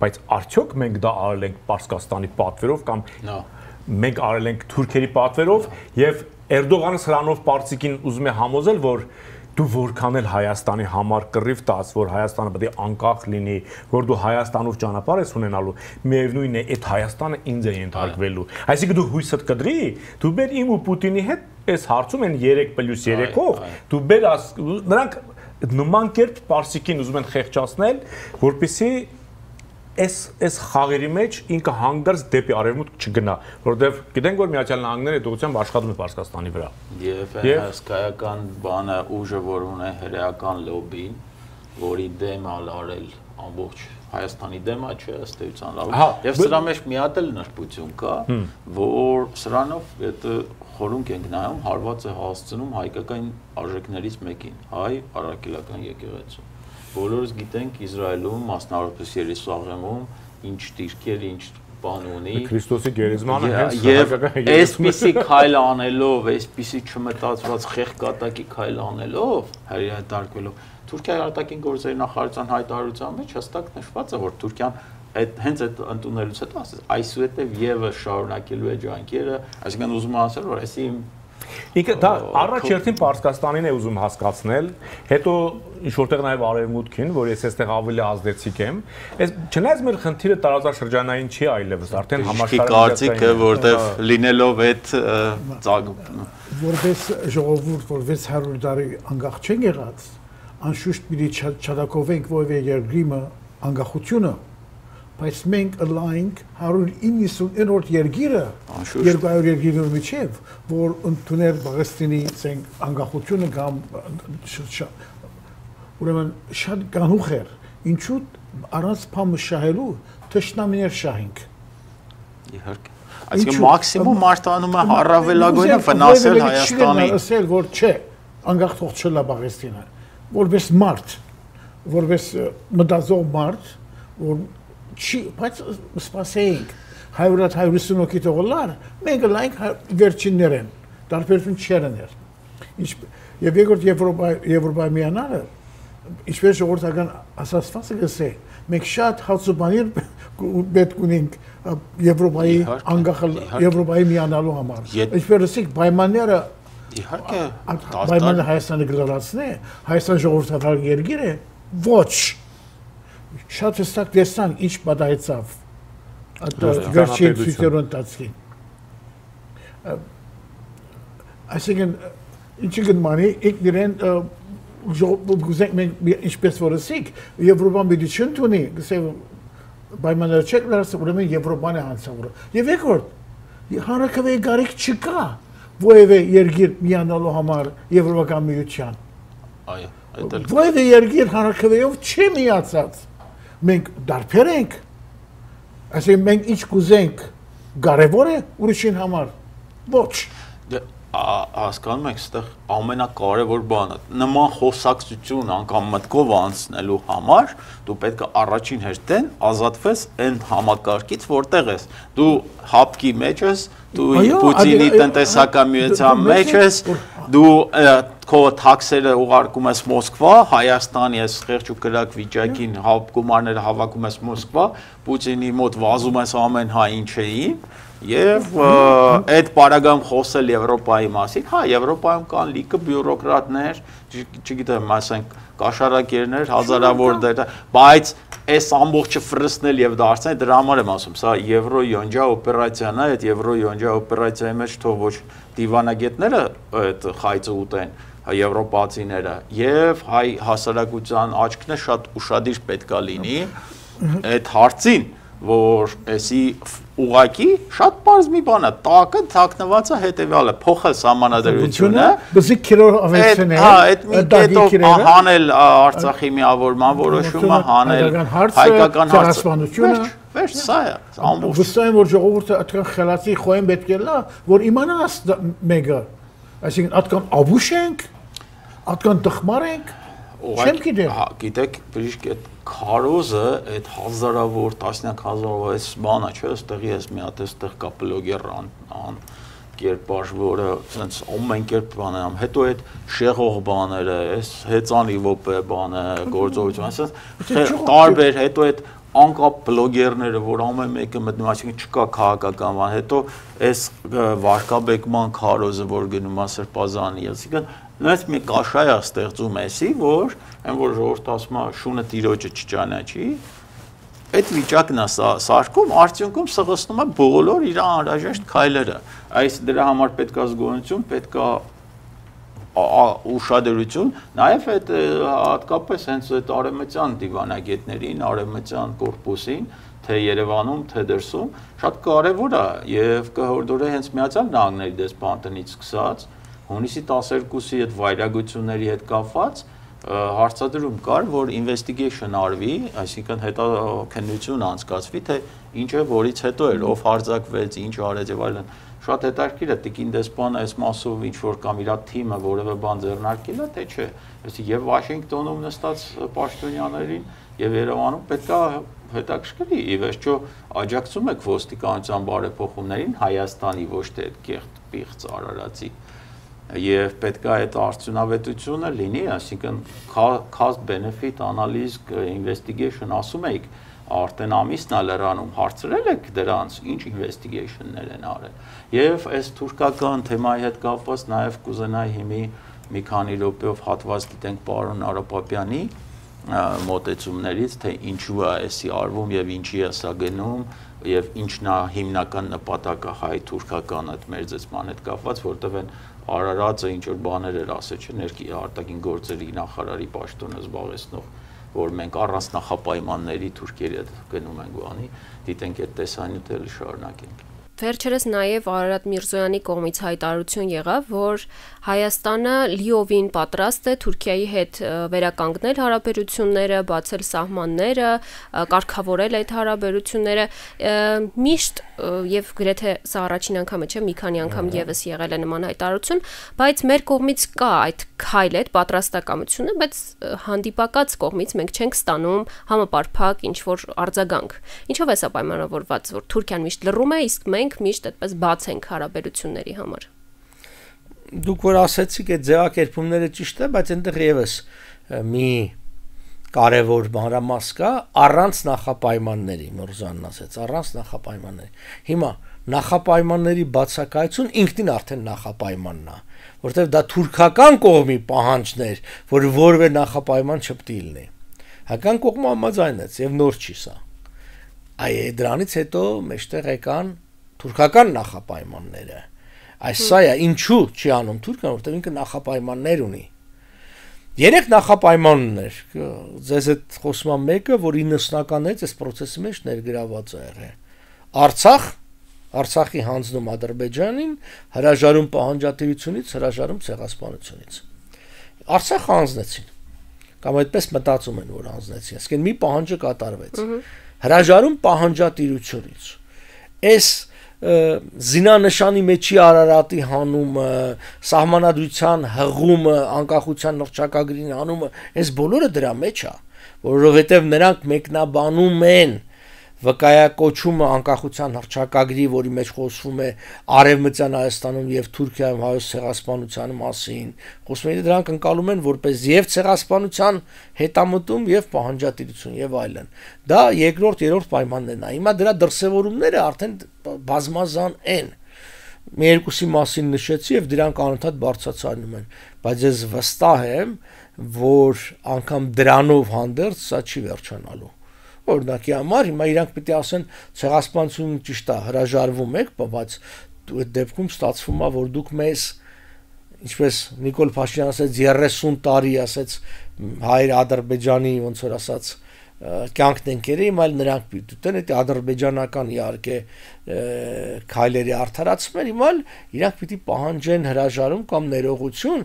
Բայց արդյոք մենք դա արել ենք Պարսկաստանի պատվերով կամ մենք արել ենք թուրքերի պատվերով եւ Էրդողանը սրանով Պարսիկին ուզում է համոզել, որ դու որքան էլ Հայաստանի համար կռիվ տաս, որ Հայաստանը պետք է անկախ լինի, որ դու Հայաստանով ճանապարհ ես ունենալու, միևնույնն է, այդ Հայաստանը ինձ է ենթարկվելու։ Այսինքն դու հույսդ կդրի, դու բեր իմ ու Պուտինի հետ այս հարցում են 3+3-ով, դու բեր նրանք նման կերպ Պարսիկին ուզում են խեղճացնել, որպեսզի այս այս խաղերի մեջ ինքը հանգարց դեպի արևմուտք չգնա, որովհետև գիտենք որ Միացյալ Նահանգները դողությամբ աշխատում է Պարսկաստանի վրա։ Եվ հսկայական բանը ուժը, որ ունե հրեական լոբին, որի դեմ ալ արել ամբողջ Հայաստանի դեմ է, չէ, ըստ էության լավ։ Եվ սրա մեջ մի հատ էլ նրբություն կա, որ սրանով եթե խորունկ ենք նայում, հարված է հասցնում հայկական արժեքներից մեկին՝ հայ առաքելական եկեղեցու։ Բոլորս գիտենք Իսրայելում, մասնավորապես Երուսաղեմում, ինչ դիրքեր, ինչ բան ունի։ Քրիստոսի գերեզմանը հենց Եվ հայկական այսպիսի քայլ անելով, այսպիսի չմտածված խեղկատակի քայլ անելով, հայրենտարկվելով, Թուրքիայի արտաքին գործերի նախարարության հայտարարության մեջ հստակ նշված է, որ Թուրքիան այդ հենց այդ ընդունելուց հետո ասես այսուհետև եւս շարունակելու է ջանքերը, այսինքն ուզում ասել, որ այսի Ինքը դա առաջերտին Պարսկաստանին է ուզում հասկացնել, հետո ինչ որտեղ նաև արևմուտքին, որ ես այստեղ ավելի ազդեցիկ եմ։ Այս չնայած մեր խնդիրը տարածաշրջանային չի այլևս, արդեն համաշխարհային կարծիքը, որտեվ լինելով այդ ծագ որպես ժողովուրդ, որ 600 տարի անկախ չեն եղած, անշուշտ պիտի չա- չադակովենք որևէ երկրի մը անկախությունը, բայց մենք ըլայինք 199-րդ երկիրը Անշուշտ։ 200 երկիրների միջև, որ ընդուներ Պաղեստինի ցենք անկախությունը կամ ուրեմն շատ կանուխ էր։ Ինչու առանց փամը շահելու թշնամիներ շահենք։ իհարկե։ Այսինքն մաքսիմում մարտանում է առավելագույնը վնասել Հայաստանի ասել որ չէ անկախ թող չլա Պաղեստինը որպես մարդ որպես մտածող մարդ որ չի, բայց սպասեինք 150 հոգի թողլար, մենք լայնք հա- վերջիններն, տարբերություն չերն էր։ Ինչ եւ երկրորդ Եվրոպա Եվրոպա միանալը ինչպես ժողովրդական ասացված է գսե, մենք շատ հացուբանիր պետք ունենք Եվրոպայի անկախ Եվրոպայի միանալու համար։ Ինչպես ասիք, պայմանները իհարկե պայմանը Հայաստանը գլորացնե, Հայաստան ժողովրդական երկիր է, ոչ շատ հստակ տեսան ինչ պատահեցավ այդ վերջին ցույցերուն ընթացքին այսինքն ինչի գնմանի ինքն իրեն գուզենք մենք ինչպես որ ասիկ Եվրոպան պիտի չընդունի գսե պայմանները չեք լարս ուրեմն Եվրոպան է հանցավորը եւ երկրորդ հանրակրվեի գարիք չկա որևէ երկիր միանալու համար Եվրոպական միության այո այդ էլ որևէ երկիր հանրակրվեով չի միացած մենք դարբեր ենք այսինքն մենք ինչ կուզենք կարևոր է ուրիշին համար ոչ հասկանում եք, այստեղ ամենակարևոր բանը նման խոսակցություն անգամ մտքով անցնելու համար դու պետք է առաջին հերթին ազատվես այն համակարգից, որտեղ ես։ Դու հապկի մեջ ես, դու Պուտինի տնտեսական միության մեջ ես, դու քո թաքսերը ուղարկում ես Մոսկվա, Հայաստանի ես խեղճ ու կրակ վիճակին հապ գումարները հավաքում ես Մոսկվա, Պուտինի մոտ վազում ես ամեն հա ինչ էին Եվ այդ պարագայում խոսել Եվրոպայի մասին, հա, Եվրոպայում կան լիքը բյուրոկրատներ, չգիտեմ, ասենք, կաշառակերներ, հազարավոր դեր, բայց այս ամբողջը ֆրսնել եւ դարձնել դրա համար եմ ասում, սա Եվրո Յոնջա օպերացիան է, այդ Եվրո Յոնջա օպերացիայի մեջ թող ոչ դիվանագետները այդ խայծը ուտեն, հա, եվրոպացիները եւ հայ հասարակության աչքն է շատ ուրախadir պետքա լինի այդ հարցին որ էսի ուղակի շատ པարզ մի բան է տակը թաքնված է հետեւյալը փոխել համանadrությունը բզիկ քիրոր ավելցնել հա այդ մի կետով հանել արցախի միավորման որոշումը հանել հայկական հարցանությունը վերջ սա է ամբողջ վստահ եմ որ ժողովուրդը այդքան խելացի խոյեն պետք է լա որ իմանաս մեկը այսինքն այդքան աբուշ ենք այդքան տխմար ենք չեմ գիտեմ հա գիտեք բրիշկ այդ քարոզը այդ հազարավոր, տասնյակ հազարավոր այս բանը չէ, այստեղի էս մի հատ այստեղ կա բլոգեր ան, ան կերպար, որը sense ամեն կերպ բան ամ, հետո այդ շեղող բաները, այս հեծանի ոպե բանը, գործողություն, այսինքն տարբեր, հետո այդ անկապ բլոգերները, որ ամեն մեկը մտնում, այսինքն չկա քաղաքական բան, հետո այս վարկաբեկման քարոզը, որ գնում է Սրբազանի, այսինքն նույնպես մի կաշայ է ստեղծում էսի, որ այն որ ժողովուրդ ասում է շունը տիրոջը չճանաչի, այդ վիճակն է սարկում, արդյունքում սղսնում է բոլոր իր անհրաժեշտ քայլերը։ Այս դրա համար պետք է զգոնություն, պետք է ուշադրություն, նաև այդ հատկապես հենց այդ արեմեցյան դիվանագետներին, արեմեցյան կորպուսին, թե Երևանում, թե դրսում, շատ կարևոր է եւ կհորդորե հենց Միացյալ Նահանգների դեսպանտնից սկսած հունիսի 12-ի այդ վայրագությունների հետ կապված հարցադրում կար, որ investigation արվի, այսինքն հետաքննություն անցկացվի, թե ինչը որից հետո էր, ով հարձակվեց, ինչ արեց եւ այլն։ Շատ հետաքրքիր է Տիկին դեսպանը այս մասով ինչ որ կամ իր թիմը որևէ բան ձեռնարկել է, թե չէ։ Այսինքն եւ Վաշինգտոնում նստած պաշտոնյաներին եւ Երևանում պետքա հետաքրքրի ի վերջո աջակցում եք ոստիկանության բարեփոխումներին Հայաստանի ոչ թե կեղտ պիղծ Արարատի եւ պետք է այդ արդյունավետությունը լինի, այսինքն cost benefit analysis investigation ասում եք արդեն ամիսն է լրանում հարցրել եք դրանց ինչ investigation-ներ են արել եւ այս թուրքական թեմայի հետ կապված նաեւ կուզենայի հիմի մի քանի րոպեով հատված դիտենք պարոն Արապապյանի մոտեցումներից թե ինչու է էսի արվում եւ ինչի է սա գնում եւ ինչն է հիմնական նպատակը հայ-թուրքական այդ մերձեցման հետ կապված որտեղ են Արարածը ինչ որ բաներ էր ասել, չէ, ներքի արտաքին գործերի նախարարի պաշտոնը զբաղեցնող, որ մենք առանց նախապայմանների Թուրքիայի հետ գնում ենք բանի, դիտենք այդ տեսանյութը շարունակենք։ Վերջերս նաև Արարատ Միրզոյանի կողմից հայտարարություն եղավ, որ Հայաստանը լիովին պատրաստ է Թուրքիայի հետ վերականգնել հարաբերությունները, բացել սահմանները, կարգավորել այդ հարաբերությունները։ Միշտ եւ գրեթե սա առաջին անգամը չէ, մի քանի անգամ եւս եղել է նման հայտարարություն, բայց մեր կողմից կա այդ քայլը, այդ պատրաստակամությունը, բայց հանդիպակաց կողմից մենք չենք ստանում համապարփակ ինչ որ արձագանք։ Ինչով է սա պայմանավորված, որ Թուրքիան միշտ լռում է, իսկ մենք միշտ այդպես բաց ենք հարաբերությունների համար դուք որ ասացիք այդ ձևակերպումները ճիշտ է, բայց այնտեղ եւս մի կարևոր մանրամաս կա առանց նախապայմանների, Մորզանն ասեց, առանց նախապայմանների։ Հիմա նախապայմանների բացակայություն ինքնին արդեն նախապայմանն է, որտեղ դա թուրքական կողմի պահանջներ, որ որևէ նախապայման չպետք է լինի։ Հական կողմը համաձայնեց եւ նոր չի սա։ Այ դրանից հետո մեջտեղ եկան թուրքական նախապայմանները Այս սա է ինչու չի անում Թուրքիան, որտեղ ինքը նախապայմաններ ունի։ Երեք նախապայման ուներ։ Ձեզ այդ խոսման մեկը, որ 90-ականից այս process-ի մեջ ներգրաված է եղել։ Արցախ, Արցախի հանձնում Ադրբեջանին, հրաժարում պահանջատիրությունից, հրաժարում ցեղասպանությունից։ Արցախ հանձնեցին կամ այդպես մտածում են որ հանձնեցին ասեն մի պահանջը կատարվեց հրաժարում պահանջատիրությունից այս զինանշանի մեջի Արարատի հանումը, սահմանադրության հղումը, անկախության նորչակագրին հանումը, այս բոլորը դրա մեջ է, որովհետև նրանք մեկնաբանում են վկայակոչումը անկախության հռչակագրի, որի մեջ խոսվում է Արևմտյան Հայաստանում եւ Թուրքիայում հայոց ցեղասպանության մասին, խոսում է դրանք ընկալում են որպես եւ ցեղասպանության հետամտում եւ պահանջատիրություն եւ այլն։ Դա երկրորդ, երրորդ պայմաններն է։ Հիմա դրա դրսևորումները արդեն բազմազան են մի երկուսի մասին նշեցի եւ դրանք անընդհատ բարձրացնում են, բայց ես վստահ եմ, որ անգամ դրանով հանդերձ սա չի վերջանալու օրինակի համար հիմա իրանք պիտի ասեն ցեղասպանությունը ճիշտ է հրաժարվում եք, բայց այդ դեպքում ստացվում է որ դուք մեզ ինչպես Նիկոլ Փաշինյան ասաց 30 տարի ասաց հայր Ադրբեջանի ոնց որ ասաց կյանքն ընկերի, այլ նրանք պիտի տեն այդ ադրբեջանական իհարկե քայլերի արդարացումներ, հիմալ իրանք պիտի պահանջեն հրաժարում կամ ներողություն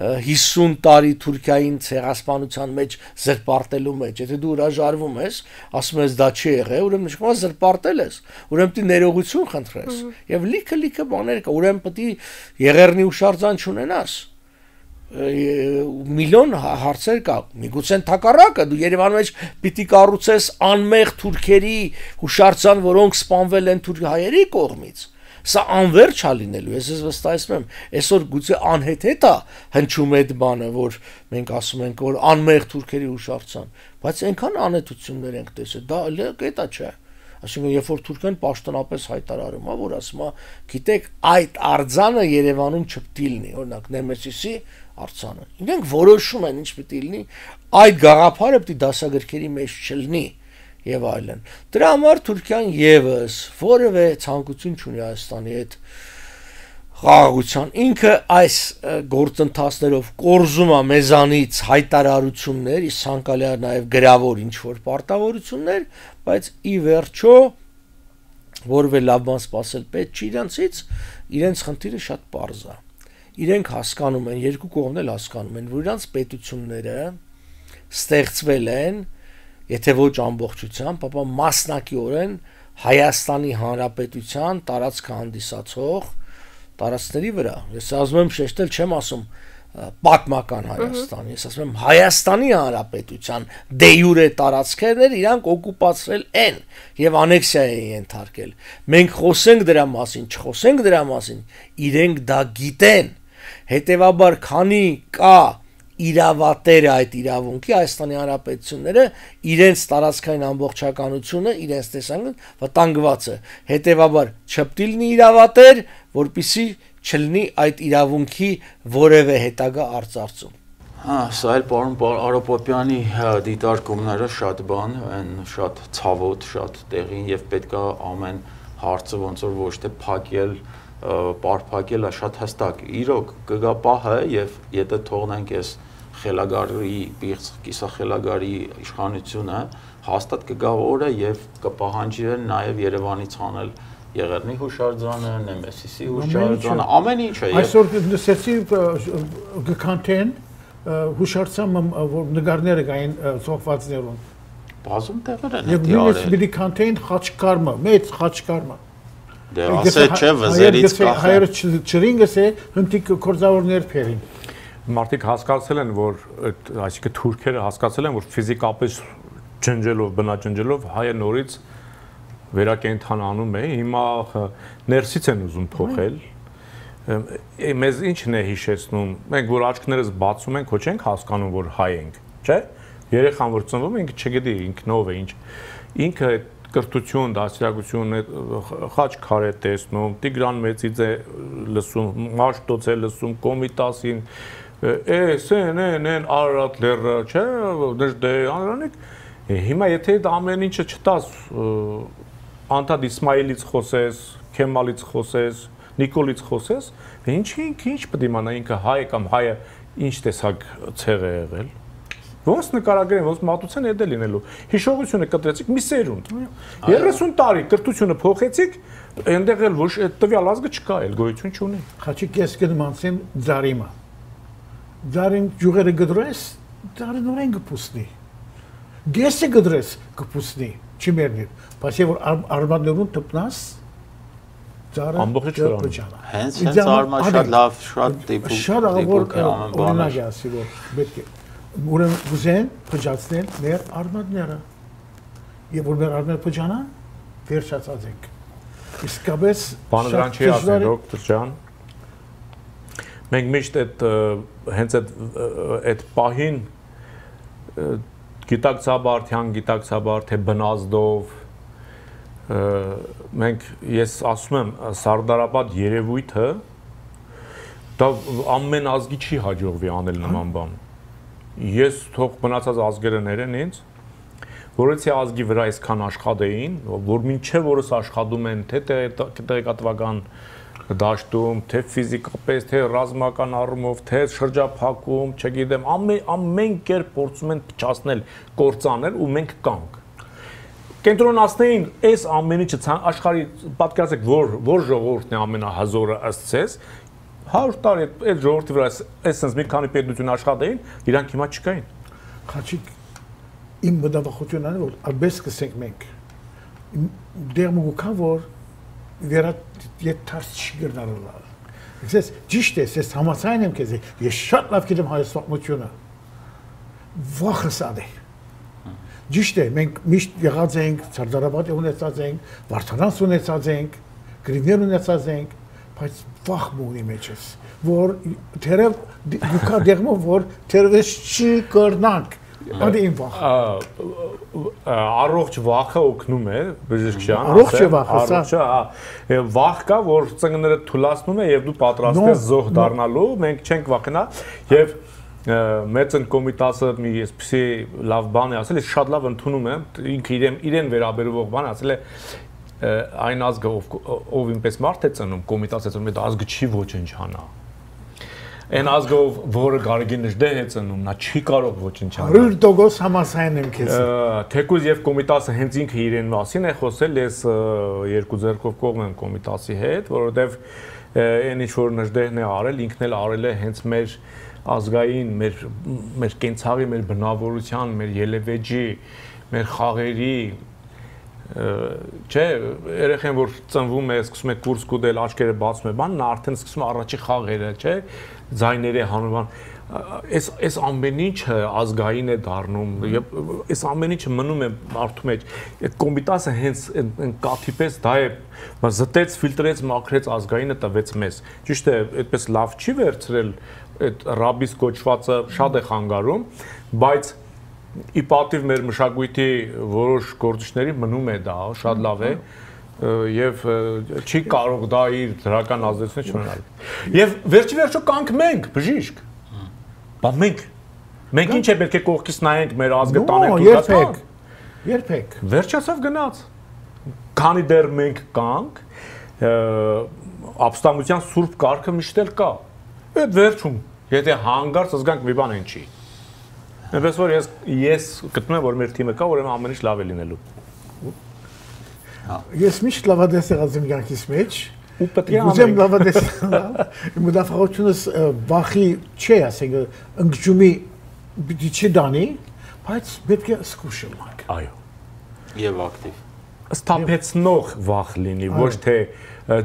50 տարի Թուրքիային ցեղասպանության մեջ զրպարտելու մեջ, եթե դու հրաժարվում ես, ասում ես դա չի եղել, ուրեմն է զրպարտել ես, ուրեմն պիտի ներողություն խնդրես։ Եվ լիքը լիքը բաներ կա, ուրեմն պիտի եղերնի ուշարձան չունենաս միլիոն հա- հարցեր կա։ Միգուցե թակարակը դու Երևանում մեջ պիտի կառուցես անմեղ թուրքերի հուշարձան, որոնք սպանվել են թուրք հայերի կողմից։ Սա անverջ է լինելու։ Ես ես վստահեցնում եմ, այսօր գուցե անհեթեթ է հնչում այդ բանը, որ մենք ասում ենք, որ անմեղ թուրքերի հուշարձան, բայց այնքան անհետություններ ենք տեսել, դա կետա չէ։ Այսինքն երբ որ թուրքեն պաշտոնապես հայտարարում է, որ ասում է, գիտեք, այդ արձանը Երևանում չպետք լինի, օրինակ Նեմեսիսի արձանը։ Իրենք որոշում են ինչ պիտի լինի, այդ գաղափարը պիտի դասագրքերի մեջ չլինի եւ այլն։ Դրա համար Թուրքիան եւս որևէ ցանկություն չունի Հայաստանի հետ խաղաղության։ Ինքը այս գործընթացներով կորզում է մեզանից հայտարարություններ, իսկ ցանկալիա նաեւ գրավոր ինչ որ պարտավորություններ, բայց ի վերջո որևէ լավ բան սпасել պետք չի իրancից, իրենց խնդիրը շատ པարզ է։ Իրենք հասկանում են, երկու կողմն էլ հասկանում են, որ իրանց պետությունները ստեղծվել են, են եթե ոչ ամբողջությամբ, ապա մասնակիորեն Հայաստանի Հանրապետության տարածքը հանդիսացող տարածքների վրա։ Ես ասում եմ շեշտել չեմ ասում պատմական Հայաստան։ Ես ասում եմ Հայաստանի Հանրապետության դե յուրե տարածքերներ իրանք օկուպացրել են եւ անեքսիա են ենթարկել։ Մենք խոսենք դրա մասին, չխոսենք դրա մասին, իրենք դա գիտեն Հետևաբար, քանի կա իրավատերը այդ իրավունքի Հայաստանի Հանրապետությունները իրենց տարածքային ամբողջականությունը իրենց տեսանկյուն վտանգված է։ Հետևաբար չպետք լինի իրավատեր, որpիսի չլինի այդ իրավունքի որևէ հետագա արծարծում։ Հա, սա էլ պարոն Արոպոպյանի դիտարկումները շատ բան են, շատ ցավոտ, շատ տեղին եւ պետքա ամեն հարցը ոնց որ ոչ թե փակել պարփակելը շատ հստակ։ Իրոք կգա պահը եւ եթե թողնենք այս խելագարի պիղծ կիսախելագարի իշխանությունը, հաստատ կգա օրը եւ կպահանջեն նաեւ Երևանից անել Եղեռնի հուշարձանը, Նեմեսիսի հուշարձանը, ամեն ինչը։ Այսօր նսեցի գքանթեն հուշարձանը որ նկարները կային ծոփվածներուն։ Բազում տեղեր են։ Եվ նույնիսկ մի քանթեն խաչկարմը, մեծ խաչկարմը Դե ասե չէ վզերից կախ։ Հայերը չրինգս է հնդիկ կորզավորներ փերին։ Մարդիկ հասկացել են, որ այդ այսինքն թուրքերը հասկացել են, որ ֆիզիկապես ջնջելով, բնաջնջելով հայը նորից վերակենդանանում է։ Հիմա ներսից են ուզում փոխել մեզ ինչն է հիշեցնում մենք որ աչքներս բացում ենք ոչ ենք հասկանում որ հայ ենք չէ երեխան որ ծնվում ինքը չգիտի ինքնով է ինչ ինքը կրթություն, դասյակություն, խաչքար է տեսնում, Տիգրան Մեծիձե լսում, Մաշտոց է լսում, Կոմիտասին, էս են, են, են Արարատ լեռը, չէ, դե անրանիկ։ Հիմա եթե դա ամեն ինչը չտաս Անտադ Իսմայելից խոսես, Քեմալից խոսես, Նիկոլից խոսես, ինչի ինչ պետք է իմանա ինքը հայ կամ հայը ինչ տեսակ ցեղ է եղել ոնց նկարագրեն, ոնց մատուցեն այդ է լինելու։ Հիշողությունը կտրեցիք մի սերունդ։ 30 տարի կրթությունը փոխեցիք, այնտեղ էլ ոչ այդ տվյալ ազգը չկա, էլ գոյություն չունի։ Խաչի կես կդմանցին ձարիմը։ Ձարին ջուղերը գդրես, ձարին նորեն կփուսնի։ Գեսը գդրես կփուսնի, չի մերնի։ Բայց որ արմատներուն տպնաս, Ձարը ամբողջ կրանը։ Հենց հենց արմա շատ լավ, շատ տիպուկ։ Շատ ավոր օրինակ է ասի որ պետք է ուրեմն ուզեն փճացնել մեր արմատները։ Եվ որ մեր արմատները փճանան, վերջացած ենք։ Իսկապես բանը դրան չի ասել դոկտոր ջան։ Մենք միշտ այդ հենց այդ այդ պահին գիտակցաբարթյան գիտակցաբար թե բնազդով մենք ես ասում եմ Սարդարապատ երևույթը դա ամեն ազգի չի հաջողվի անել նման բան ես թող մնացած ազգերը ներեն ինձ, որոցի ազգի վրա այսքան աշխատեին, որ մինչև որս աշխատում են թե տեղեկատվական դաշտում, թե ֆիզիկապես, թե ռազմական առումով, թե շրջափակում, չգիտեմ, ամեն ամեն կերպ փորձում են փչացնել, կործանել ու մենք կանք կենտրոնացնեին այս ամեն ինչը աշխարհի պատկերացեք որ որ ժողովուրդն է ամենահազորը ըստ ցես 100 տարի այդ ժողովրդի վրա այսպես մի քանի պետություն աշխատեին իրանք հիմա չկային խաչիկ իմ մտավախությունն է որ ալբես կսենք մենք դեր մուկա որ վերա եթարս չի գրնալու Ես ճիշտ է, ես համաձայն եմ քեզ։ Ես շատ լավ գիտեմ հայոց պատմությունը։ Վախը սա է։ Ճիշտ է, մենք միշտ եղած ենք, Սարդարաբադ ունեցած ենք, Վարդանանց ունեցած ենք, Գրիգներ ունեցած ենք, բայց վախ մունի մեջս, որ թերև դուքա դեղմով որ թերևս չի կրնանք Ադի իմ վախ։ Առողջ վախը օգնում է բժշկյան։ Առողջ է վախը, սա։ Առողջը, հա։ Վախ կա, որ ծնկները թուլացնում է եւ դու պատրաստ ես զոհ դառնալու, մենք չենք վախենա եւ մեծն կոմիտասը մի այսպեսի լավ բան է ասել, ես շատ լավ ընդունում եմ, ինքը իրեն իրեն վերաբերող բան ասել է այն ազգը ով ով ինպես մարդ է ծնում, կոմիտասը ծնում, այդ ազգը չի ոչնչանա այն ազգով, որը Գարեգին Նժդեհ է ծնում, նա չի կարող ոչնչանալ։ 100% համասայն եմ քեզ։ Թեկուզ եւ կոմիտասը հենց ինքը իրեն մասին է խոսել, ես երկու ձեռքով կողմ եմ կոմիտասի հետ, որովհետեւ այն ինչ որ Նժդեհն է արել, ինքն էլ արել է հենց մեր ազգային, մեր մեր կենցաղի, մեր բնավորության, մեր ելևեջի, մեր խաղերի, չէ, երեխեն որ ծնվում է, սկսում է կուրս կուդել, աչքերը բացում է, բան, նա արդեն սկսում առաջի խաղերը, չէ, ձայների հանրման այս այս ամեն ինչը ազգային է դառնում եւ այս ամեն ինչը մնում է մարդու մեջ այդ կոմիտասը հենց այն կաթիպես դա է զտեց ֆիլտրեց մաքրեց ազգայինը տվեց մեզ ճիշտ է այդպես լավ չի վերցրել այդ ռաբիս կոչվածը շատ է խանգարում բայց ի պատիվ մեր մշակույթի որոշ գործիչների մնում է դա շատ լավ է եւ չի կարող դա իր դրական ազդեցություն չունենալ։ Եվ վերջի վերջո կանք մենք, բժիշկ։ Բա մենք մենք ինչ է պետք է կողքից նայենք մեր ազգը տանենք ու երբեք։ Երբեք։ Վերջացավ գնաց։ Քանի դեռ մենք կանք, ապստամության սուրբ կարգը միշտ էլ կա։ Այդ վերջում, եթե հանգարց զգանք մի բան են չի։ Այնպես որ ես ես գտնում եմ որ մեր թիմը կա, ուրեմն ամեն ինչ լավ է լինելու։ Հա։ Ես միշտ լավադես եղած եմ յանքիս մեջ։ Ու պետք է Ուզեմ լավադես։ Մտավախությունս վախի չէ, ասենք ընկճումի պիտի չդանի, բայց պետք է սկուշել։ Այո։ Եվ ակտիվ։ Ստապեցնող վախ լինի, ոչ թե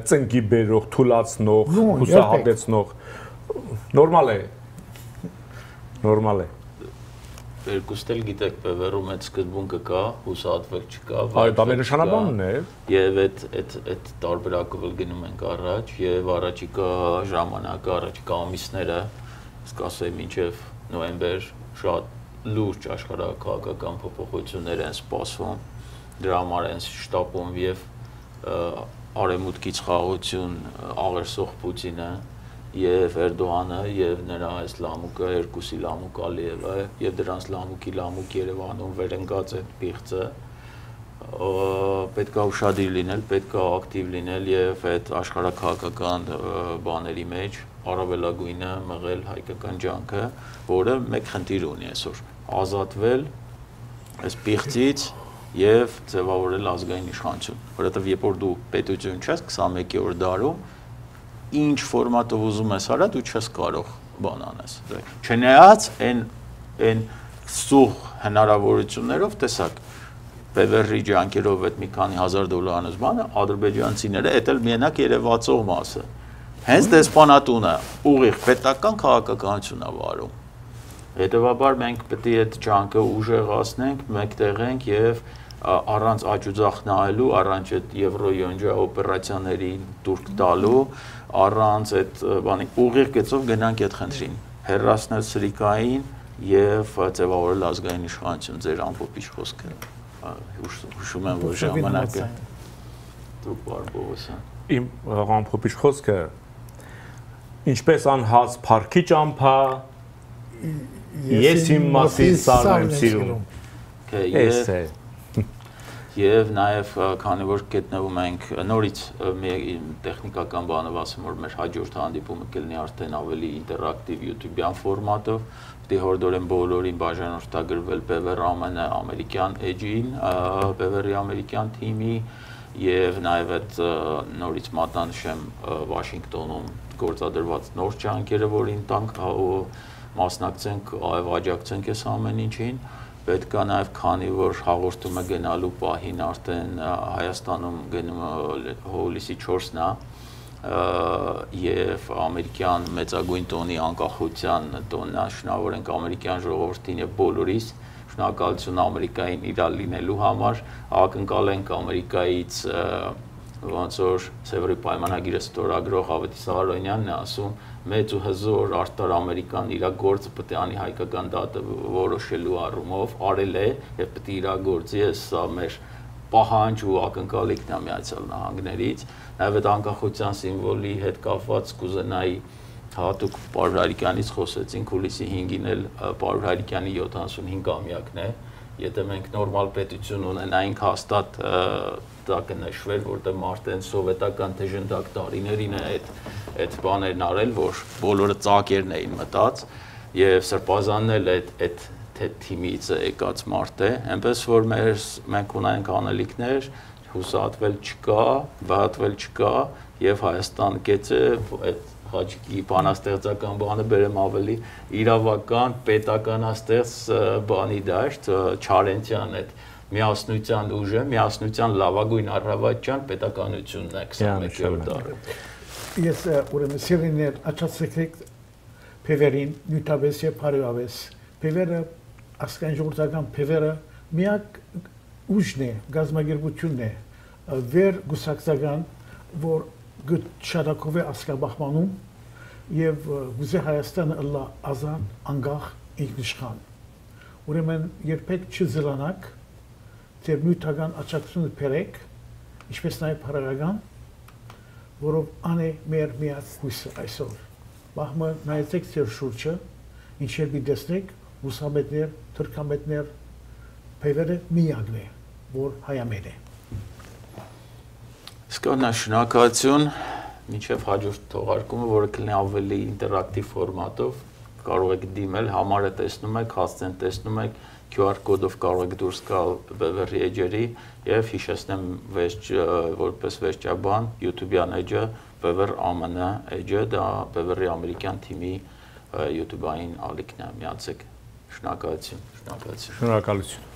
ծնկի բերող, թուլացնող, հուսահատեցնող։ Նորմալ է։ Նորմալ է երկուստ էլ գիտեք ՊՎՌ-ում այդ սկզբունքը կա, հուսահատվել չկա։ Այո, դա մեր նշանաբանն է։ Եվ այդ այդ այդ տարբերակով էլ գնում ենք առաջ եւ առաջիկա ժամանակը, առաջիկա ամիսները, սկսեմ մինչեւ նոյեմբեր շատ լուրջ աշխարհակաղակական փոփոխություններ են սպասվում։ Դրա համար են շտապում եւ արեմուտքից խաղություն աղերսող Պուտինը եւ Էրդողանը եւ նրա այս լամուկը երկուսի լամուկ Ալիևը եւ դրանց լամուկի լամուկ Երևանում վերընկած այդ պիղծը պետքա ուշադիր լինել, պետքա ակտիվ լինել եւ այդ աշխարհակահաղական բաների մեջ առավելագույնը մղել հայկական ջանքը, որը մեկ խնդիր ունի այսօր՝ ազատվել այս պիղծից եւ ձևավորել ազգային իշխանություն, որովհետեւ երբ որ դու պետություն չես 21-րդ դարում, ինչ ֆորմատով ուզում ես արա, դու չես կարող բան անես։ Չնայած այն այն սուղ հնարավորություններով տեսակ բևերի ջանքերով այդ մի քանի հազար դոլարանոց բանը ադրբեջանցիները դա էլ միենակ երևացող մասը հենց դեսպանատունը ուղիղ պետական քաղաքականություն է վարում հետեւաբար մենք պետք է այդ ջանքը ուժեղացնենք մեկտեղենք եւ առանց աջուձախ նայելու առանց այդ եվրոյոնջա օպերացիաների դուրք տալու առանց այդ բանի ուղիղ գծով գնանք այդ խնդրին. հերրասնել սրիկային եւ ձևավորել ազգային իշխանություն ձեր ամբողջ իջ խոսքը հուշում եմ որ ժամանակը դուք բարբոսան իմ ամբողջ իջ խոսքը ինչպես անհաց парքի ճամփա ես իմ մասին սարում սիրում ես է եւ նաեւ քանի որ գտնվում ենք նորից տեխնիկական բանով ասեմ որ մեր հաջորդ հանդիպումը կլինի արդեն ավելի ինտերակտիվ YouTube-յան ֆորմատով պիտի հորդորեն բոլորին բաժանորդագրվել PVR ԱՄՆ ամերիկյան edge-ին, PVR-ի ամերիկյան թիմի եւ նաեւ այդ նորից մատնանշեմ Վաշինգտոնում գործադրված նոր ջանքերը, որին տանք մասնակցենք, այව աջակցենք այս ամեն ինչին պետք է նաև քանի որ հաղորդումը գնալու պահին արդեն Հայաստանում գնում հոլիսի 4-ն է եւ ամերիկյան մեծագույն տոնի անկախության տոնն է շնորհավորենք ամերիկյան ժողովրդին եւ բոլորիս շնորհակալություն Ամերիկային իրար լինելու համար ակնկալենք Ամերիկայից ոնց որ Սևրի պայմանագիրը ստորագրող Ավետիս Սարոյանյանն է ասում մեծ ու հզոր արտար ամերիկան իր գործը պետք է անի հայկական դատը որոշելու առումով արել է եւ պետք է իրագործի սա մեր պահանջ ու ակնկալիքն է միացյալ նահանգներից նաեւ այդ անկախության սիմվոլի հետ կապված կուզենայի հատուկ Պարուր Հարիկյանից խոսեցինք հուլիսի 5-ին էլ Պարուր Հարիկյանի 75-ամյակն է եթե մենք նորմալ պետություն ունենայինք հաստատ դա կնշվեր, որտեղ մարդեն սովետական դժնդակ տարիներին է այդ այդ բաներն արել, որ բոլորը ծակերն էին մտած եւ սրբազանն էլ այդ այդ թե թիմից եկած մարդ է, այնպես որ մեր մենք ունենք անելիքներ, հուսատվել չկա, բացվել չկա եւ Հայաստան կեցը այդ Հաջիկի բանաստեղծական բանը բերեմ ավելի իրավական պետականաստեղծ բանի դաշտ Չարենցյան այդ միասնության ուժը, միասնության լավագույն առավոտյան պետականությունն է 21-րդ դարում։ Ես ուրեմն սիրիներ աչացեք Փևերին նյութավես եւ բարեավես։ Փևերը ասկան ժողովրդական Փևերը միակ ուժն է, գազագերբությունն է, վեր գուսակցական, որ շարակով է ասկաբախմանում եւ գուզե Հայաստանը ըլլա ազան, անգախ, ինքնիշխան։ Ուրեմն երբեք չզլանակ, ձեր նյութական աճակցությունը փերեք, ինչպես նաեւ փարագական, որով անի մեր միած հույսը այսօր։ Բախմը նայեցեք ձեր շուրջը, ինչեր մի տեսնեք, ուսամետներ, թրքամետներ, փևերը միակն է, որ հայամեն է։ Սկանա շնորհակալություն մինչև հաջորդ թողարկումը, որը կլինի ավելի ինտերակտիվ ֆորմատով, կարող եք դիմել, համարը տեսնում եք, հասցեն տեսնում եք, QR կոդով կարող եք դուրս գալ BBR edge-երի եւ հիշեցնեմ վեճ որպես վեճաբան YouTube-յան edge-ը BBR ԱՄՆ edge-ը դա BBR-ի ամերիկյան թիմի YouTube-ային ալիքն է, միացեք։ Շնորհակալություն։ Շնորհակալություն։ Շնորհակալություն։